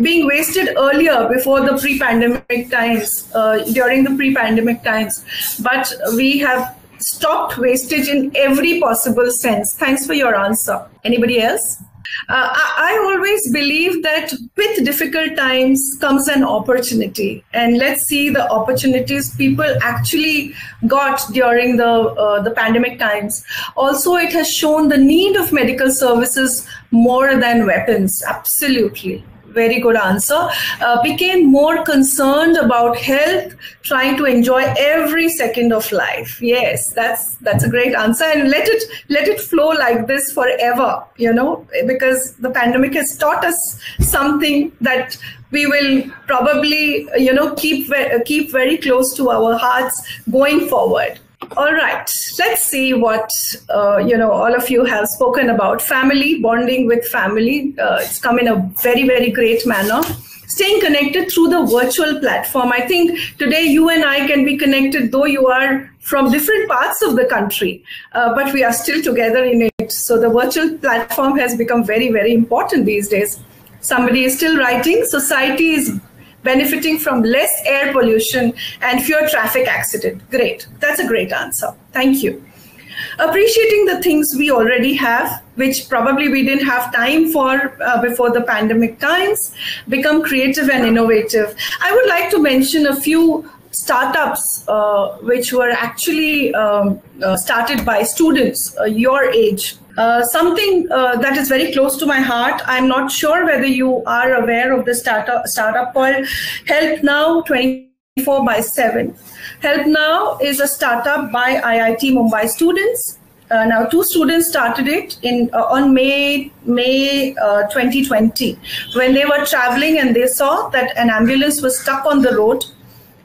being wasted earlier before the pre-pandemic times, uh, during the pre-pandemic times, but we have stopped wastage in every possible sense. Thanks for your answer. Anybody else? Uh, I, always believe that with difficult times comes an opportunity, and let's see the opportunities people actually got during the uh, the pandemic times. Also, it has shown the need of medical services more than weapons. Absolutely very good answer, uh, became more concerned about health, trying to enjoy every second of life. Yes, that's that's a great answer, and let it let it flow like this forever. You know, because the pandemic has taught us something that we will probably you know keep keep very close to our hearts going forward. All right, let's see what uh, you know. All of you have spoken about family bonding with family. Uh, it's come in a very, very great manner. Staying connected through the virtual platform. I think today you and I can be connected, though you are from different parts of the country, uh, but we are still together in it. So the virtual platform has become very, very important these days. Somebody is still writing. Society is benefiting from less air pollution and fewer traffic accident. Great. That's a great answer. Thank you. Appreciating the things we already have, which probably we didn't have time for uh, before the pandemic times, become creative and innovative. I would like to mention a few startups uh, which were actually um, uh, started by students uh, your age uh, something uh, that is very close to my heart. I'm not sure whether you are aware of the startup startup called Help Now 24 by 7. Help Now is a startup by IIT Mumbai students. Uh, now, two students started it in uh, on May May 2020 when they were traveling and they saw that an ambulance was stuck on the road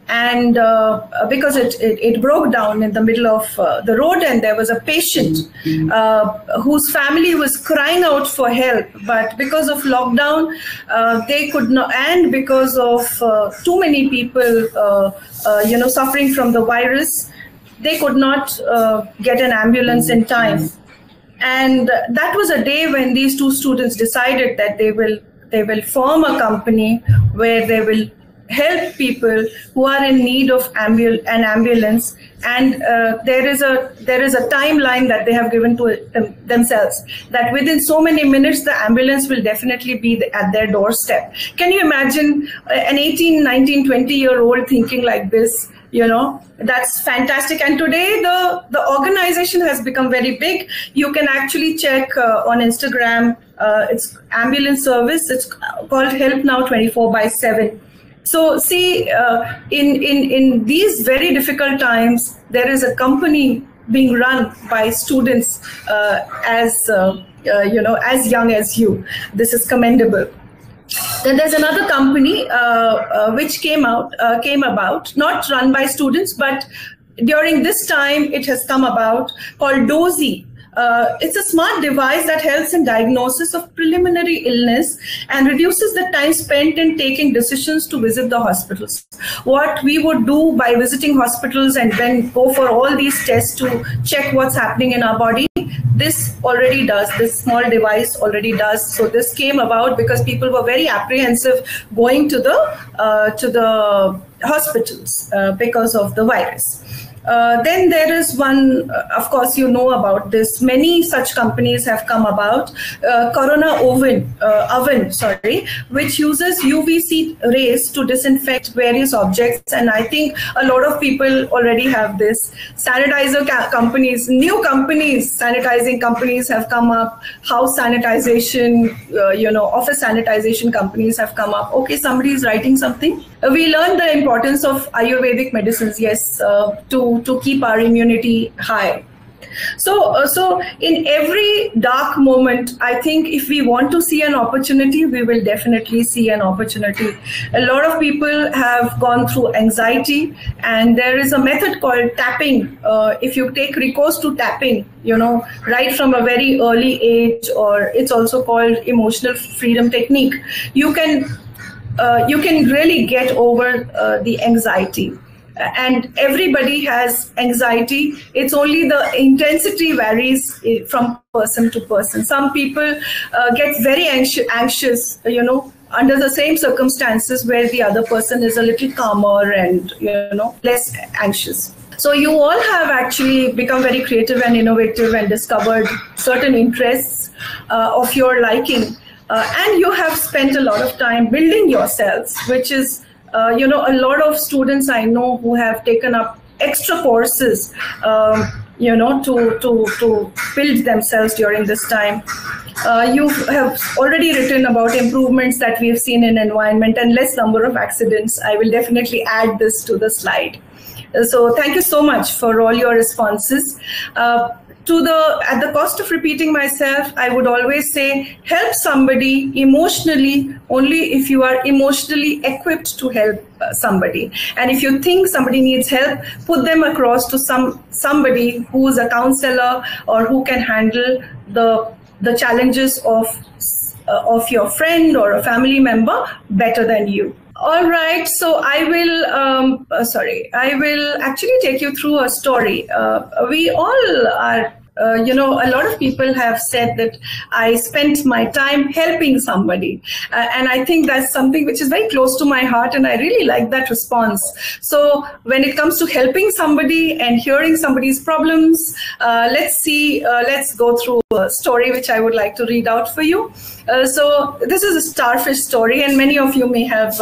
and uh, because it, it, it, broke down in the middle of uh, the road and there was a patient uh, whose family was crying out for help. But because of lockdown uh, they could not and because of uh, too many people uh, you know suffering from the virus they could not get an ambulance in time. And that was a day when these two students decided that they will they will form a company where they will help people who are in need of ambul- an ambulance. And uh, there is a there is a timeline that they have given to them, themselves that within so many minutes the ambulance will definitely be at their doorstep. Can you imagine uh, an 18 19 20 year old thinking like this you know? That's fantastic. And today the the organization has become very big. You can actually check uh, on instagram uh, it's ambulance service. It's called help now 24 by 7 so see, uh, in, in, in these very difficult times, there is a company being run by students uh, as, uh, uh you know, as young as you. This is commendable. Then there's another company uh, uh, which came out, came about, not run by students, but during this time it has come about called Dozee uh, it's a smart device that helps in diagnosis of preliminary illness and reduces the time spent in taking decisions to visit the hospitals. What we would do by visiting hospitals and then go for all these tests to check what's happening in our body, this already does. This small device already does. So this came about because people were very apprehensive going to the uh, to the hospitals uh, because of the virus. Uh, then there is one, uh, of course, you know about this. Many such companies have come about. Uh, Corona oven, uh, oven, sorry, which uses UVC rays to disinfect various objects. And I think a lot of people already have this. Sanitizer companies, new companies, sanitizing companies have come up. House sanitization, uh, you know, office sanitization companies have come up. Okay, somebody is writing something. Uh, we learned the importance of Ayurvedic medicines, yes, to to keep our immunity high. So uh, so in every dark moment i think if we want to see an opportunity we will definitely see an opportunity. A lot of people have gone through anxiety and there is a method called tapping. Uh, if you take recourse to tapping you know right from a very early age or it's also called emotional freedom technique you can uh, you can really get over uh, the anxiety. And everybody has anxiety. It's only the intensity varies eh, from person to person. Some people uh, get very anxious, anxious you know under the same circumstances where the other person is a little calmer and you know less anxious. So you all have actually become very creative and innovative and discovered certain interests uh, of your liking uh, and you have spent a lot of time building yourselves which is uh, you know, a lot of students I know who have taken up extra courses, um, you know, to, to, to build themselves during this time. Uh, you have already written about improvements that we have seen in environment and less number of accidents. I will definitely add this to the slide. So thank you so much for all your responses. Uh, to the at the cost of repeating myself i would always say help somebody emotionally only if you are emotionally equipped to help uh, somebody. And if you think somebody needs help put them across to some somebody who is a counselor or who can handle the the challenges of uh, of your friend or a family member better than you all right, so I will, um, uh, sorry, I will actually take you through a story. Uh, we all are uh, you know, a lot of people have said that I spent my time helping somebody. Uh, and I think that's something which is very close to my heart. And I really like that response. So when it comes to helping somebody and hearing somebody's problems, uh, let's see, uh, let's go through a story which I would like to read out for you. Uh, so this is a starfish story, and many of you may have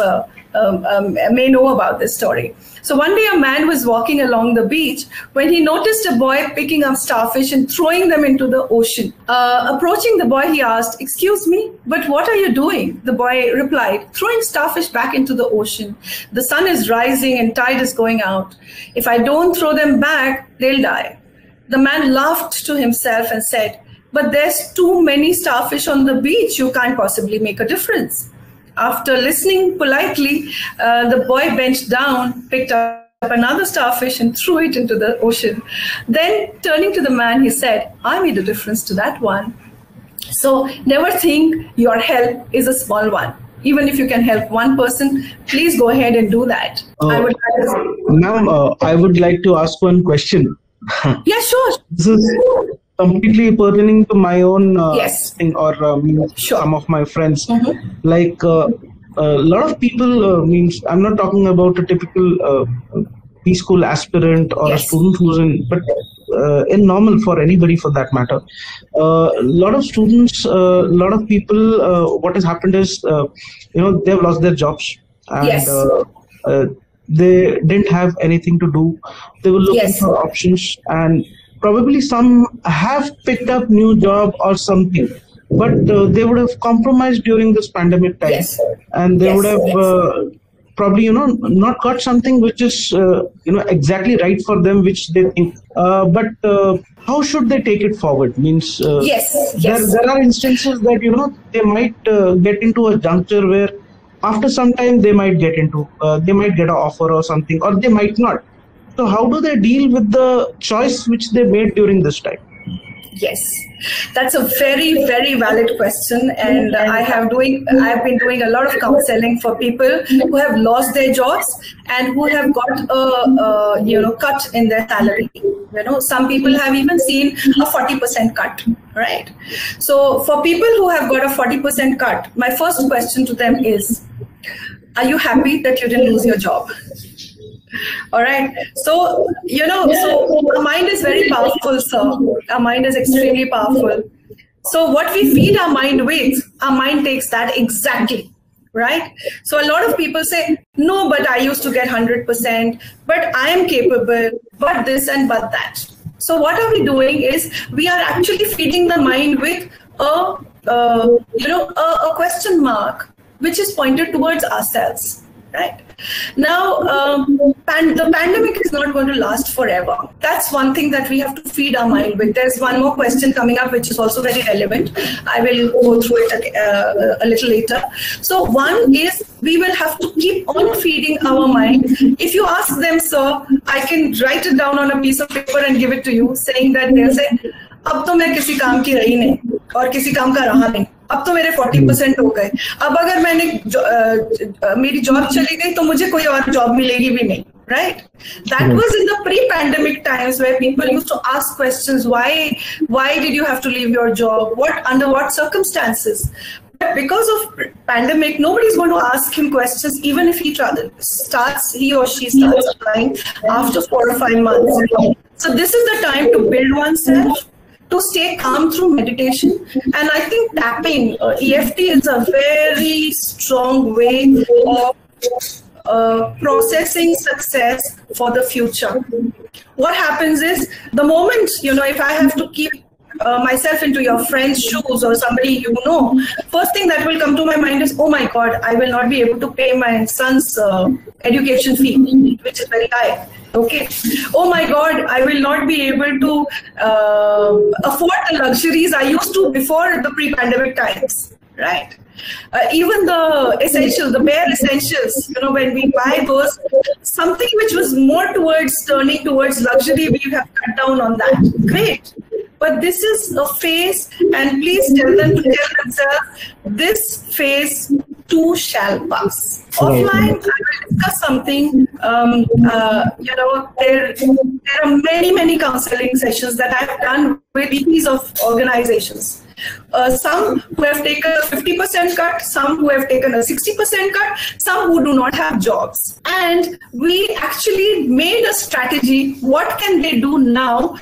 um, um, may know about this story. So one day a man was walking along the beach when he noticed a boy picking up starfish and throwing them into the ocean. Uh, approaching the boy, he asked, Excuse me, but what are you doing? The boy replied, Throwing starfish back into the ocean. The sun is rising and tide is going out. If I don't throw them back, they'll die. The man laughed to himself and said, But there's too many starfish on the beach. You can't possibly make a difference. After listening politely, uh, the boy bent down, picked up another starfish and threw it into the ocean. Then, turning to the man, he said, I made a difference to that one. So, never think your help is a small one. Even if you can help one person, please go ahead and do that. Uh, I would ma'am, uh, I would like to ask one question. yeah, sure. This is completely pertaining to my own uh, yes. thing or um, sure. some of my friends. Mm-hmm. Like uh, a lot of people uh, means I'm not talking about a typical uh, B school aspirant or yes. a student who's in, but uh, in normal for anybody for that matter. Uh, a lot of students, a lot of people, what has happened is, you know, they've lost their jobs and yes. they didn't have anything to do. They were looking yes. for options and probably some have picked up new job or something but uh, they would have compromised during this pandemic time. Yes. and they yes, would have uh, probably you know not got something which is uh, you know exactly right for them which they think. Uh, but uh, how should they take it forward? Means uh, yes, yes. there, there are instances that you know they might get into a juncture where after some time they might get into they might get an offer or something or they might not so how do they deal with the choice which they made during this time? Yes, that's a very very valid question, and mm-hmm. I have doing I have been doing a lot of counseling for people who have lost their jobs and who have got a, a you know cut in their salary. You know, some people have even seen a forty percent cut. Right. So for people who have got a forty percent cut, my first question to them is, Are you happy that you didn't lose your job? All right. So, you know, so our mind is very powerful, sir. Our mind is extremely powerful. So, what we feed our mind with, our mind takes that exactly. Right. So, a lot of people say, no, but I used to get 100%, but I am capable, but this and but that. So, what are we doing is we are actually feeding the mind with a, uh, you know, a, a question mark, which is pointed towards ourselves right? Now, um, pan- the pandemic is not going to last forever. That's one thing that we have to feed our mind with. There's one more question coming up, which is also very relevant. I will go through it uh, a little later. So, one is we will have to keep on feeding our mind. If you ask them, sir, I can write it down on a piece of paper and give it to you, saying that they'll say, अब तो मैं किसी काम की रही नहीं और किसी काम का रहा नहीं अब तो मेरे फोर्टी परसेंट हो गए अब अगर मैंने जो, आ, मेरी जॉब चली गई तो मुझे कोई और जॉब मिलेगी भी नहीं right that was in the pre-pandemic times where people used to ask questions why why did you have to leave your job what under what circumstances but because of pandemic nobody's going to ask him questions even if he starts he or she starts applying after four or five months so this is the time to build oneself to stay calm through meditation. And I think tapping, uh, EFT is a very strong way of uh, processing success for the future. What happens is the moment, you know, if I have to keep uh, myself into your friend's shoes or somebody you know, first thing that will come to my mind is, oh my God, I will not be able to pay my son's uh, education fee, which is very high. Okay. Oh my God, I will not be able to uh, afford the luxuries I used to before the pre-pandemic times, right? Uh, even the essentials, the bare essentials, you know, when we buy those, something which was more towards turning towards luxury, we have cut down on that. Great. But this is a phase, and please tell them to tell themselves this phase too shall pass. Offline, I will discuss something. Um, uh, you know, there, there are many, many counseling sessions that I've done with VPs of organizations. Uh, some who have taken a 50% cut, some who have taken a 60% cut, some who do not have jobs. And we actually made a strategy. What can they do now?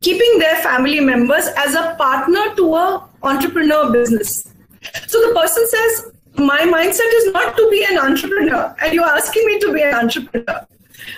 Keeping their family members as a partner to a entrepreneur business. So the person says, my mindset is not to be an entrepreneur, and you're asking me to be an entrepreneur.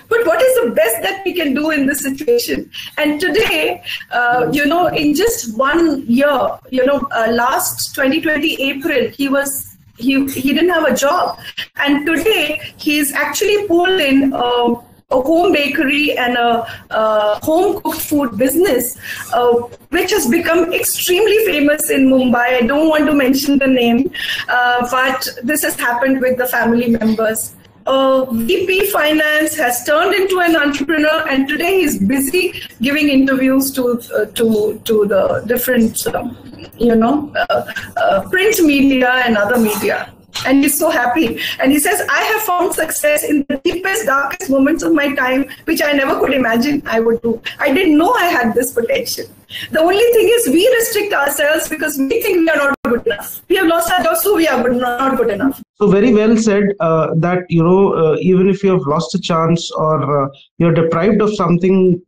But what is the best that we can do in this situation? And today, uh, you know, in just one year, you know, uh, last 2020 April, he was he he didn't have a job, and today he's actually pulled in. Uh, a home bakery and a, a home cooked food business, uh, which has become extremely famous in Mumbai. I don't want to mention the name, uh, but this has happened with the family members. Uh, VP Finance has turned into an entrepreneur, and today he's busy giving interviews to uh, to to the different, um, you know, uh, uh, print media and other media and he's so happy. And he says, I have found success in the deepest, darkest moments of my time, which I never could imagine I would do. I didn't know I had this potential. The only thing is, we restrict ourselves because we think we are not good enough. We have lost our jobs, so we are not good enough. So, very well said uh, that, you know, uh, even if you have lost a chance or uh, you're deprived of something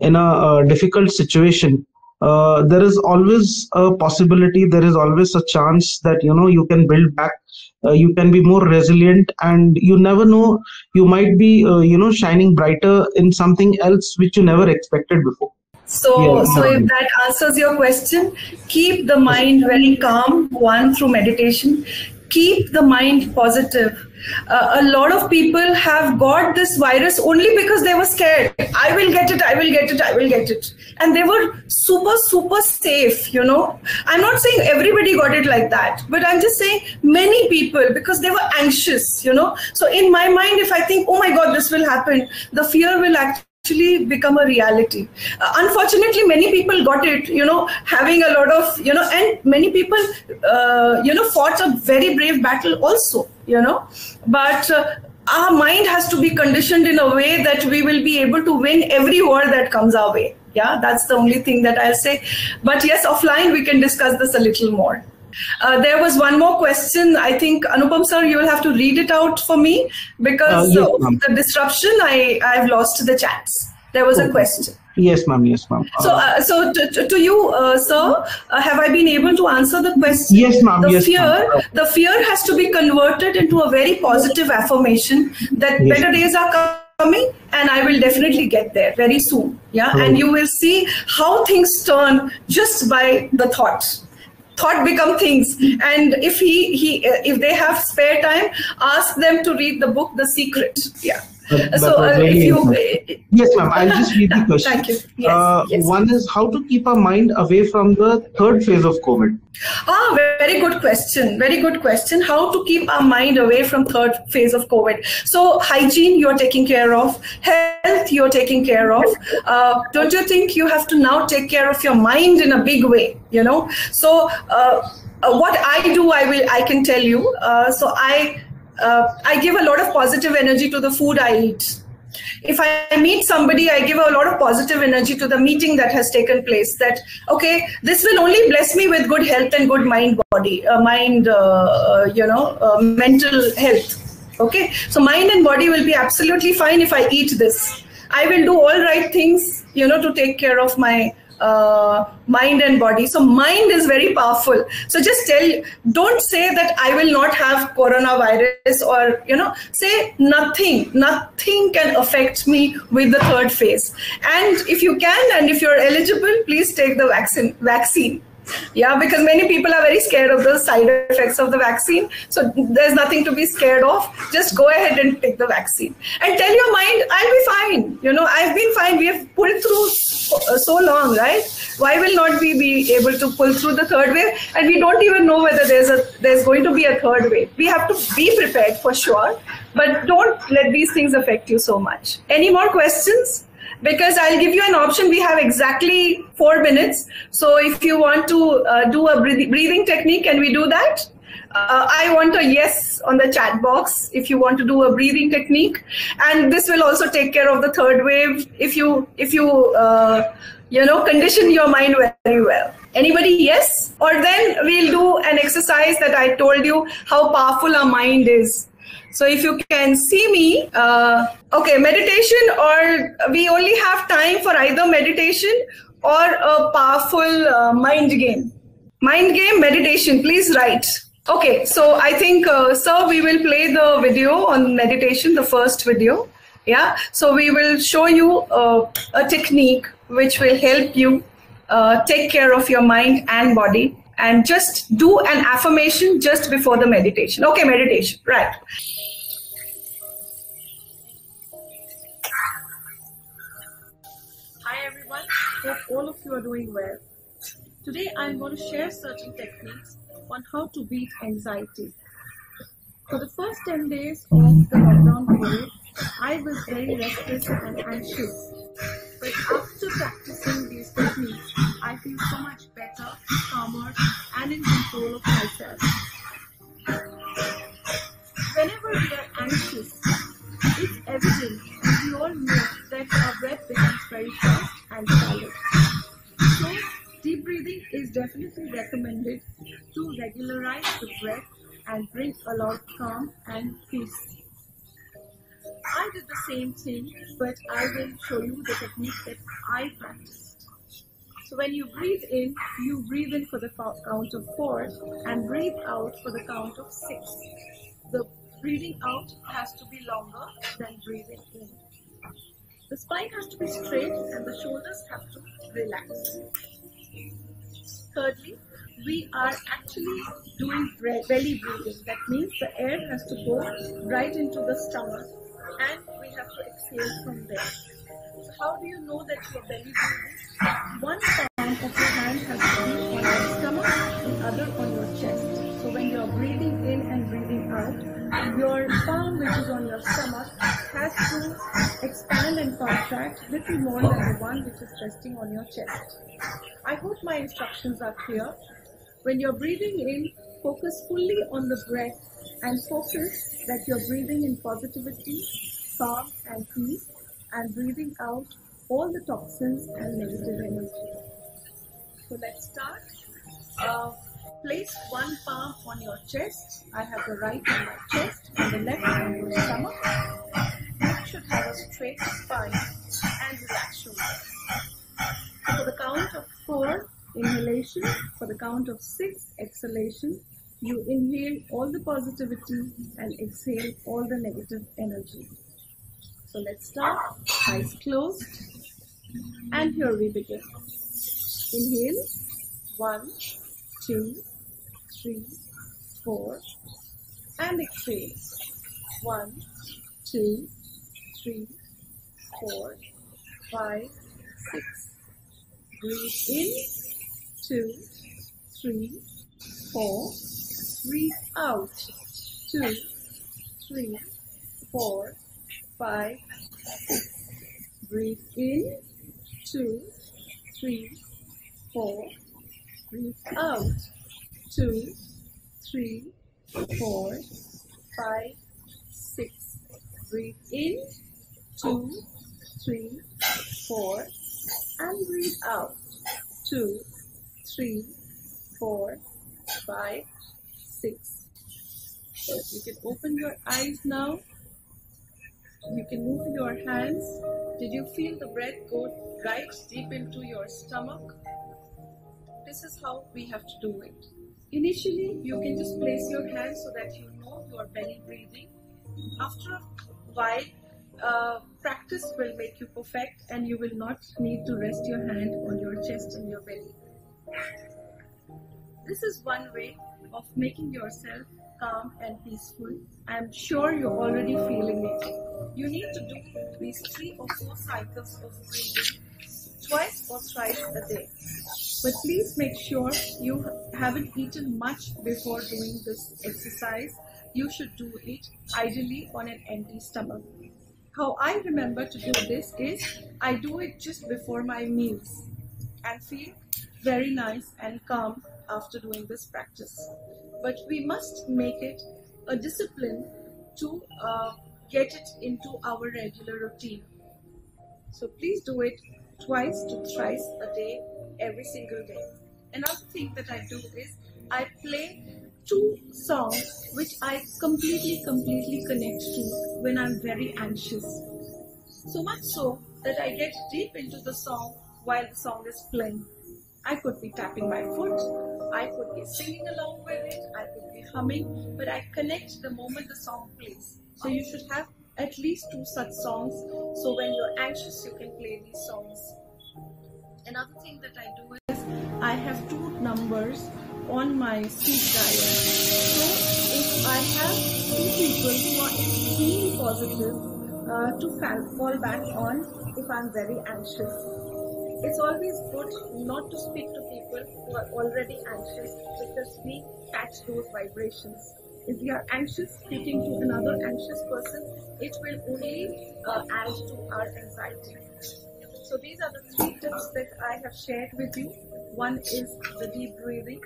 in a uh, difficult situation, uh, there is always a possibility there is always a chance that you know you can build back uh, you can be more resilient and you never know you might be uh, you know shining brighter in something else which you never expected before. So yeah, so if that answers your question keep the mind very calm one through meditation keep the mind positive uh, a lot of people have got this virus only because they were scared. I will get it, I will get it, I will get it. And they were super, super safe, you know. I'm not saying everybody got it like that, but I'm just saying many people because they were anxious, you know. So in my mind, if I think, oh my God, this will happen, the fear will actually actually become a reality. Uh, unfortunately, many people got it, you know, having a lot of, you know, and many people, uh, you know, fought a very brave battle also, you know, but uh, our mind has to be conditioned in a way that we will be able to win every war that comes our way. Yeah, that's the only thing that I'll say. But yes, offline, we can discuss this a little more. Uh, there was one more question. I think Anupam sir, you will have to read it out for me because Uh, yes, of the disruption. I I've lost the chats. There was a question. Yes, ma'am. Yes, ma'am. So, uh, so to, to- you, uh, sir, uh, have I been able to answer the question? Yes, ma'am. The Yes, fear, ma'am. the fear has to be converted into a very positive affirmation that Yes. better days are coming, and I will definitely get there very soon. Yeah, Right. and you will see how things turn just by the thought thought become things. And if he he uh, if they have spare time ask them to read the book the secret. Yeah That- that so uh, if you helpful. Yes, ma'am. I'll just read the question. Thank you. Yes, Uh, yes. One is how to keep our mind away from the third phase of COVID. Ah, very good question. Very good question. How to keep our mind away from third phase of COVID? So hygiene, you're taking care of. Health, you're taking care of. Uh, don't you think you have to now take care of your mind in a big way? You know. So uh, uh, what I do, I will. I can tell you. Uh, so I uh, I give a lot of positive energy to the food I eat if I meet somebody, I give a lot of positive energy to the meeting that has taken place. That okay, this will only bless me with good health and good mind, body, uh, mind, uh, uh, you know, uh, mental health. Okay, so mind and body will be absolutely fine if I eat this. I will do all right things, you know, to take care of my uh, mind and body. So mind is very powerful. So just tell, don't say that I will not have coronavirus or, you know, say nothing, nothing can affect me with the third phase. And if you can, and if you're eligible, please take the vaccine, vaccine. Yeah, because many people are very scared of the side effects of the vaccine. So there's nothing to be scared of. Just go ahead and take the vaccine. And tell your mind, I'll be fine. You know, I've been fine. We have pulled through so, long, right? Why will not we be able to pull through the third wave? And we don't even know whether there's a there's going to be a third wave. We have to be prepared for sure. But don't let these things affect you so much. Any more questions? Because I'll give you an option. We have exactly four minutes. So if you want to uh, do a breathing, technique, can we do that? Uh, I want a yes on the chat box if you want to do a breathing technique, and this will also take care of the third wave if you if you uh, you know condition your mind very well. Anybody yes? Or then we'll do an exercise that I told you how powerful our mind is. So if you can see me, uh, okay, meditation, or we only have time for either meditation or a powerful uh, mind game. Mind game, meditation, please write. Okay, so I think, uh, sir, we will play the video on meditation, the first video. Yeah, so we will show you uh, a technique which will help you uh, take care of your mind and body and just do an affirmation just before the meditation. Okay, meditation, right. Hi everyone, hope all of you are doing well. Today I'm going to share certain techniques on how to beat anxiety. For the first 10 days of the lockdown period, I was very restless and anxious. But after practicing these techniques, I feel so much better, calmer, and in control of myself. Whenever we are anxious, it's evident we all know that our breath becomes very fast and shallow. So, deep breathing is definitely recommended to regularize the breath and bring a lot of calm and peace. I did the same thing, but I will show you the technique that I practiced. So when you breathe in, you breathe in for the count of four and breathe out for the count of six. The breathing out has to be longer than breathing in. The spine has to be straight and the shoulders have to relax. Thirdly, we are actually doing belly breathing. That means the air has to go right into the stomach and we have to exhale from there. So how do you know that you are belly breathing? One palm of your hand has to be on your stomach, the other on your chest. So when you are breathing in and breathing out, your palm which is on your stomach has to expand and contract little more than the one which is resting on your chest. I hope my instructions are clear. When you're breathing in, focus fully on the breath and focus that you're breathing in positivity, calm and peace and breathing out all the toxins and negative energy. So let's start. Uh, place one palm on your chest. I have the right on my chest and the left on your stomach. You should have a straight spine and relax your legs. For the count of four, inhalation. For the count of six, exhalation. You inhale all the positivity and exhale all the negative energy. So let's start. Eyes closed. And here we begin. Inhale. One, two, three, four. And exhale. One, two, three, four, five, six. Breathe in. Two, three, four. Breathe out. Oh, two, three, four, five, six. Breathe in. Two, three, four. Breathe out. Two, three, four, five, six. Breathe in. Two, three, four. And breathe out. Two, three, four, five, six. So you can open your eyes now. You can move your hands. Did you feel the breath go right deep into your stomach? This is how we have to do it. Initially, you can just place your hands so that you know you are belly breathing. After a while, uh, practice will make you perfect and you will not need to rest your hand on your chest and your belly. This is one way of making yourself calm and peaceful. I'm sure you're already feeling it. You need to do these three or four cycles of breathing twice or thrice a day. But please make sure you haven't eaten much before doing this exercise. You should do it ideally on an empty stomach. How I remember to do this is I do it just before my meals and feel very nice and calm after doing this practice. But we must make it a discipline to uh, get it into our regular routine. So please do it twice to thrice a day, every single day. Another thing that I do is I play two songs which I completely, completely connect to when I'm very anxious. So much so that I get deep into the song while the song is playing. I could be tapping my foot, I could be singing along with it, I could be humming, but I connect the moment the song plays. So you should have at least two such songs so when you're anxious you can play these songs. Another thing that I do is I have two numbers on my speed dial. So if I have two people who are extremely positive uh, to fall, fall back on if I'm very anxious. It's always good not to speak to people who are already anxious because we catch those vibrations. If we are anxious, speaking to another anxious person, it will only uh, add to our anxiety. So these are the three tips that I have shared with you. One is the deep breathing.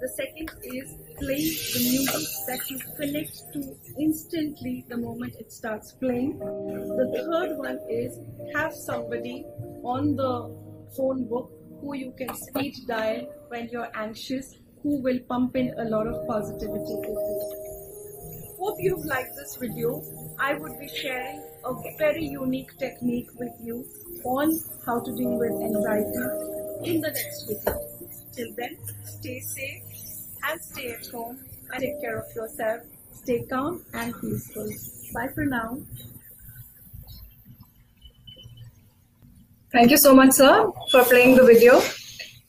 The second is playing the music that you connect to instantly the moment it starts playing. The third one is have somebody on the phone book who you can speed dial when you're anxious, who will pump in a lot of positivity to you. Hope you've liked this video. I would be sharing a very unique technique with you on how to deal with anxiety in the next video. Till then, stay safe and stay at home and take care of yourself. Stay calm and peaceful. Bye for now. Thank you so much, sir, for playing the video.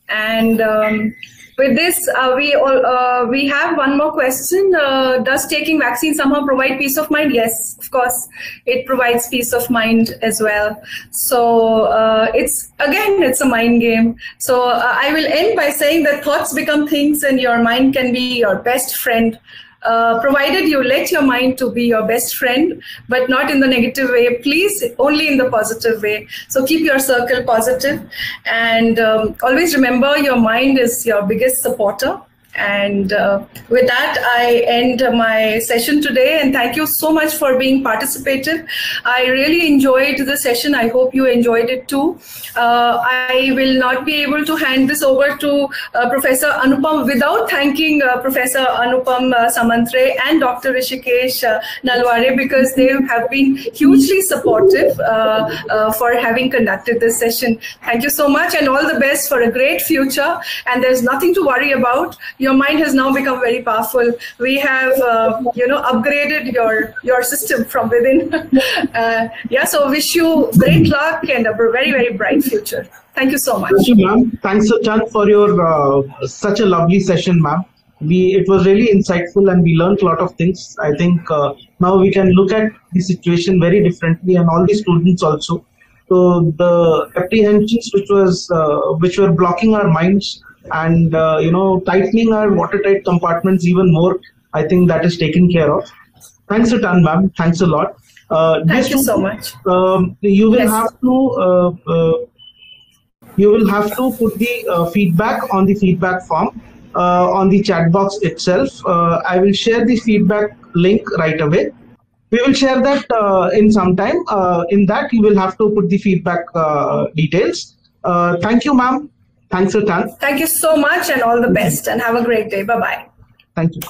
And um, with this, uh, we all uh, we have one more question. Uh, does taking vaccine somehow provide peace of mind? Yes, of course, it provides peace of mind as well. So uh, it's again, it's a mind game. So uh, I will end by saying that thoughts become things, and your mind can be your best friend. Uh, provided you let your mind to be your best friend, but not in the negative way. Please, only in the positive way. So keep your circle positive, and um, always remember your mind is your biggest supporter. And uh, with that, I end my session today. And thank you so much for being participative. I really enjoyed the session. I hope you enjoyed it too. Uh, I will not be able to hand this over to uh, Professor Anupam without thanking uh, Professor Anupam uh, Samantre and Dr. Rishikesh uh, Nalware because they have been hugely supportive for having conducted this session. Thank you so much and all the best for a great future. And there's nothing to worry about your mind has now become very powerful. We have, uh, you know, upgraded your your system from within. uh, yeah, so wish you great luck and a very very bright future. Thank you so much. Thank you, ma'am. Thanks, Chan, for your uh, such a lovely session, ma'am. We it was really insightful and we learned a lot of things. I think uh, now we can look at the situation very differently, and all the students also. So the apprehensions which was uh, which were blocking our minds and uh, you know tightening our watertight compartments even more i think that is taken care of. Thanks a ton ma'am. Thanks a lot. Uh, thank you so much. um, you will yes. have to uh, uh, you will have to put the uh, feedback on the feedback form uh, on the chat box itself. I will share the feedback link right away. We will share that in some time. In that you will have to put the feedback details. Thank you ma'am Thanks ton. Thank you so much and all the best and have a great day. Bye bye. Thank you.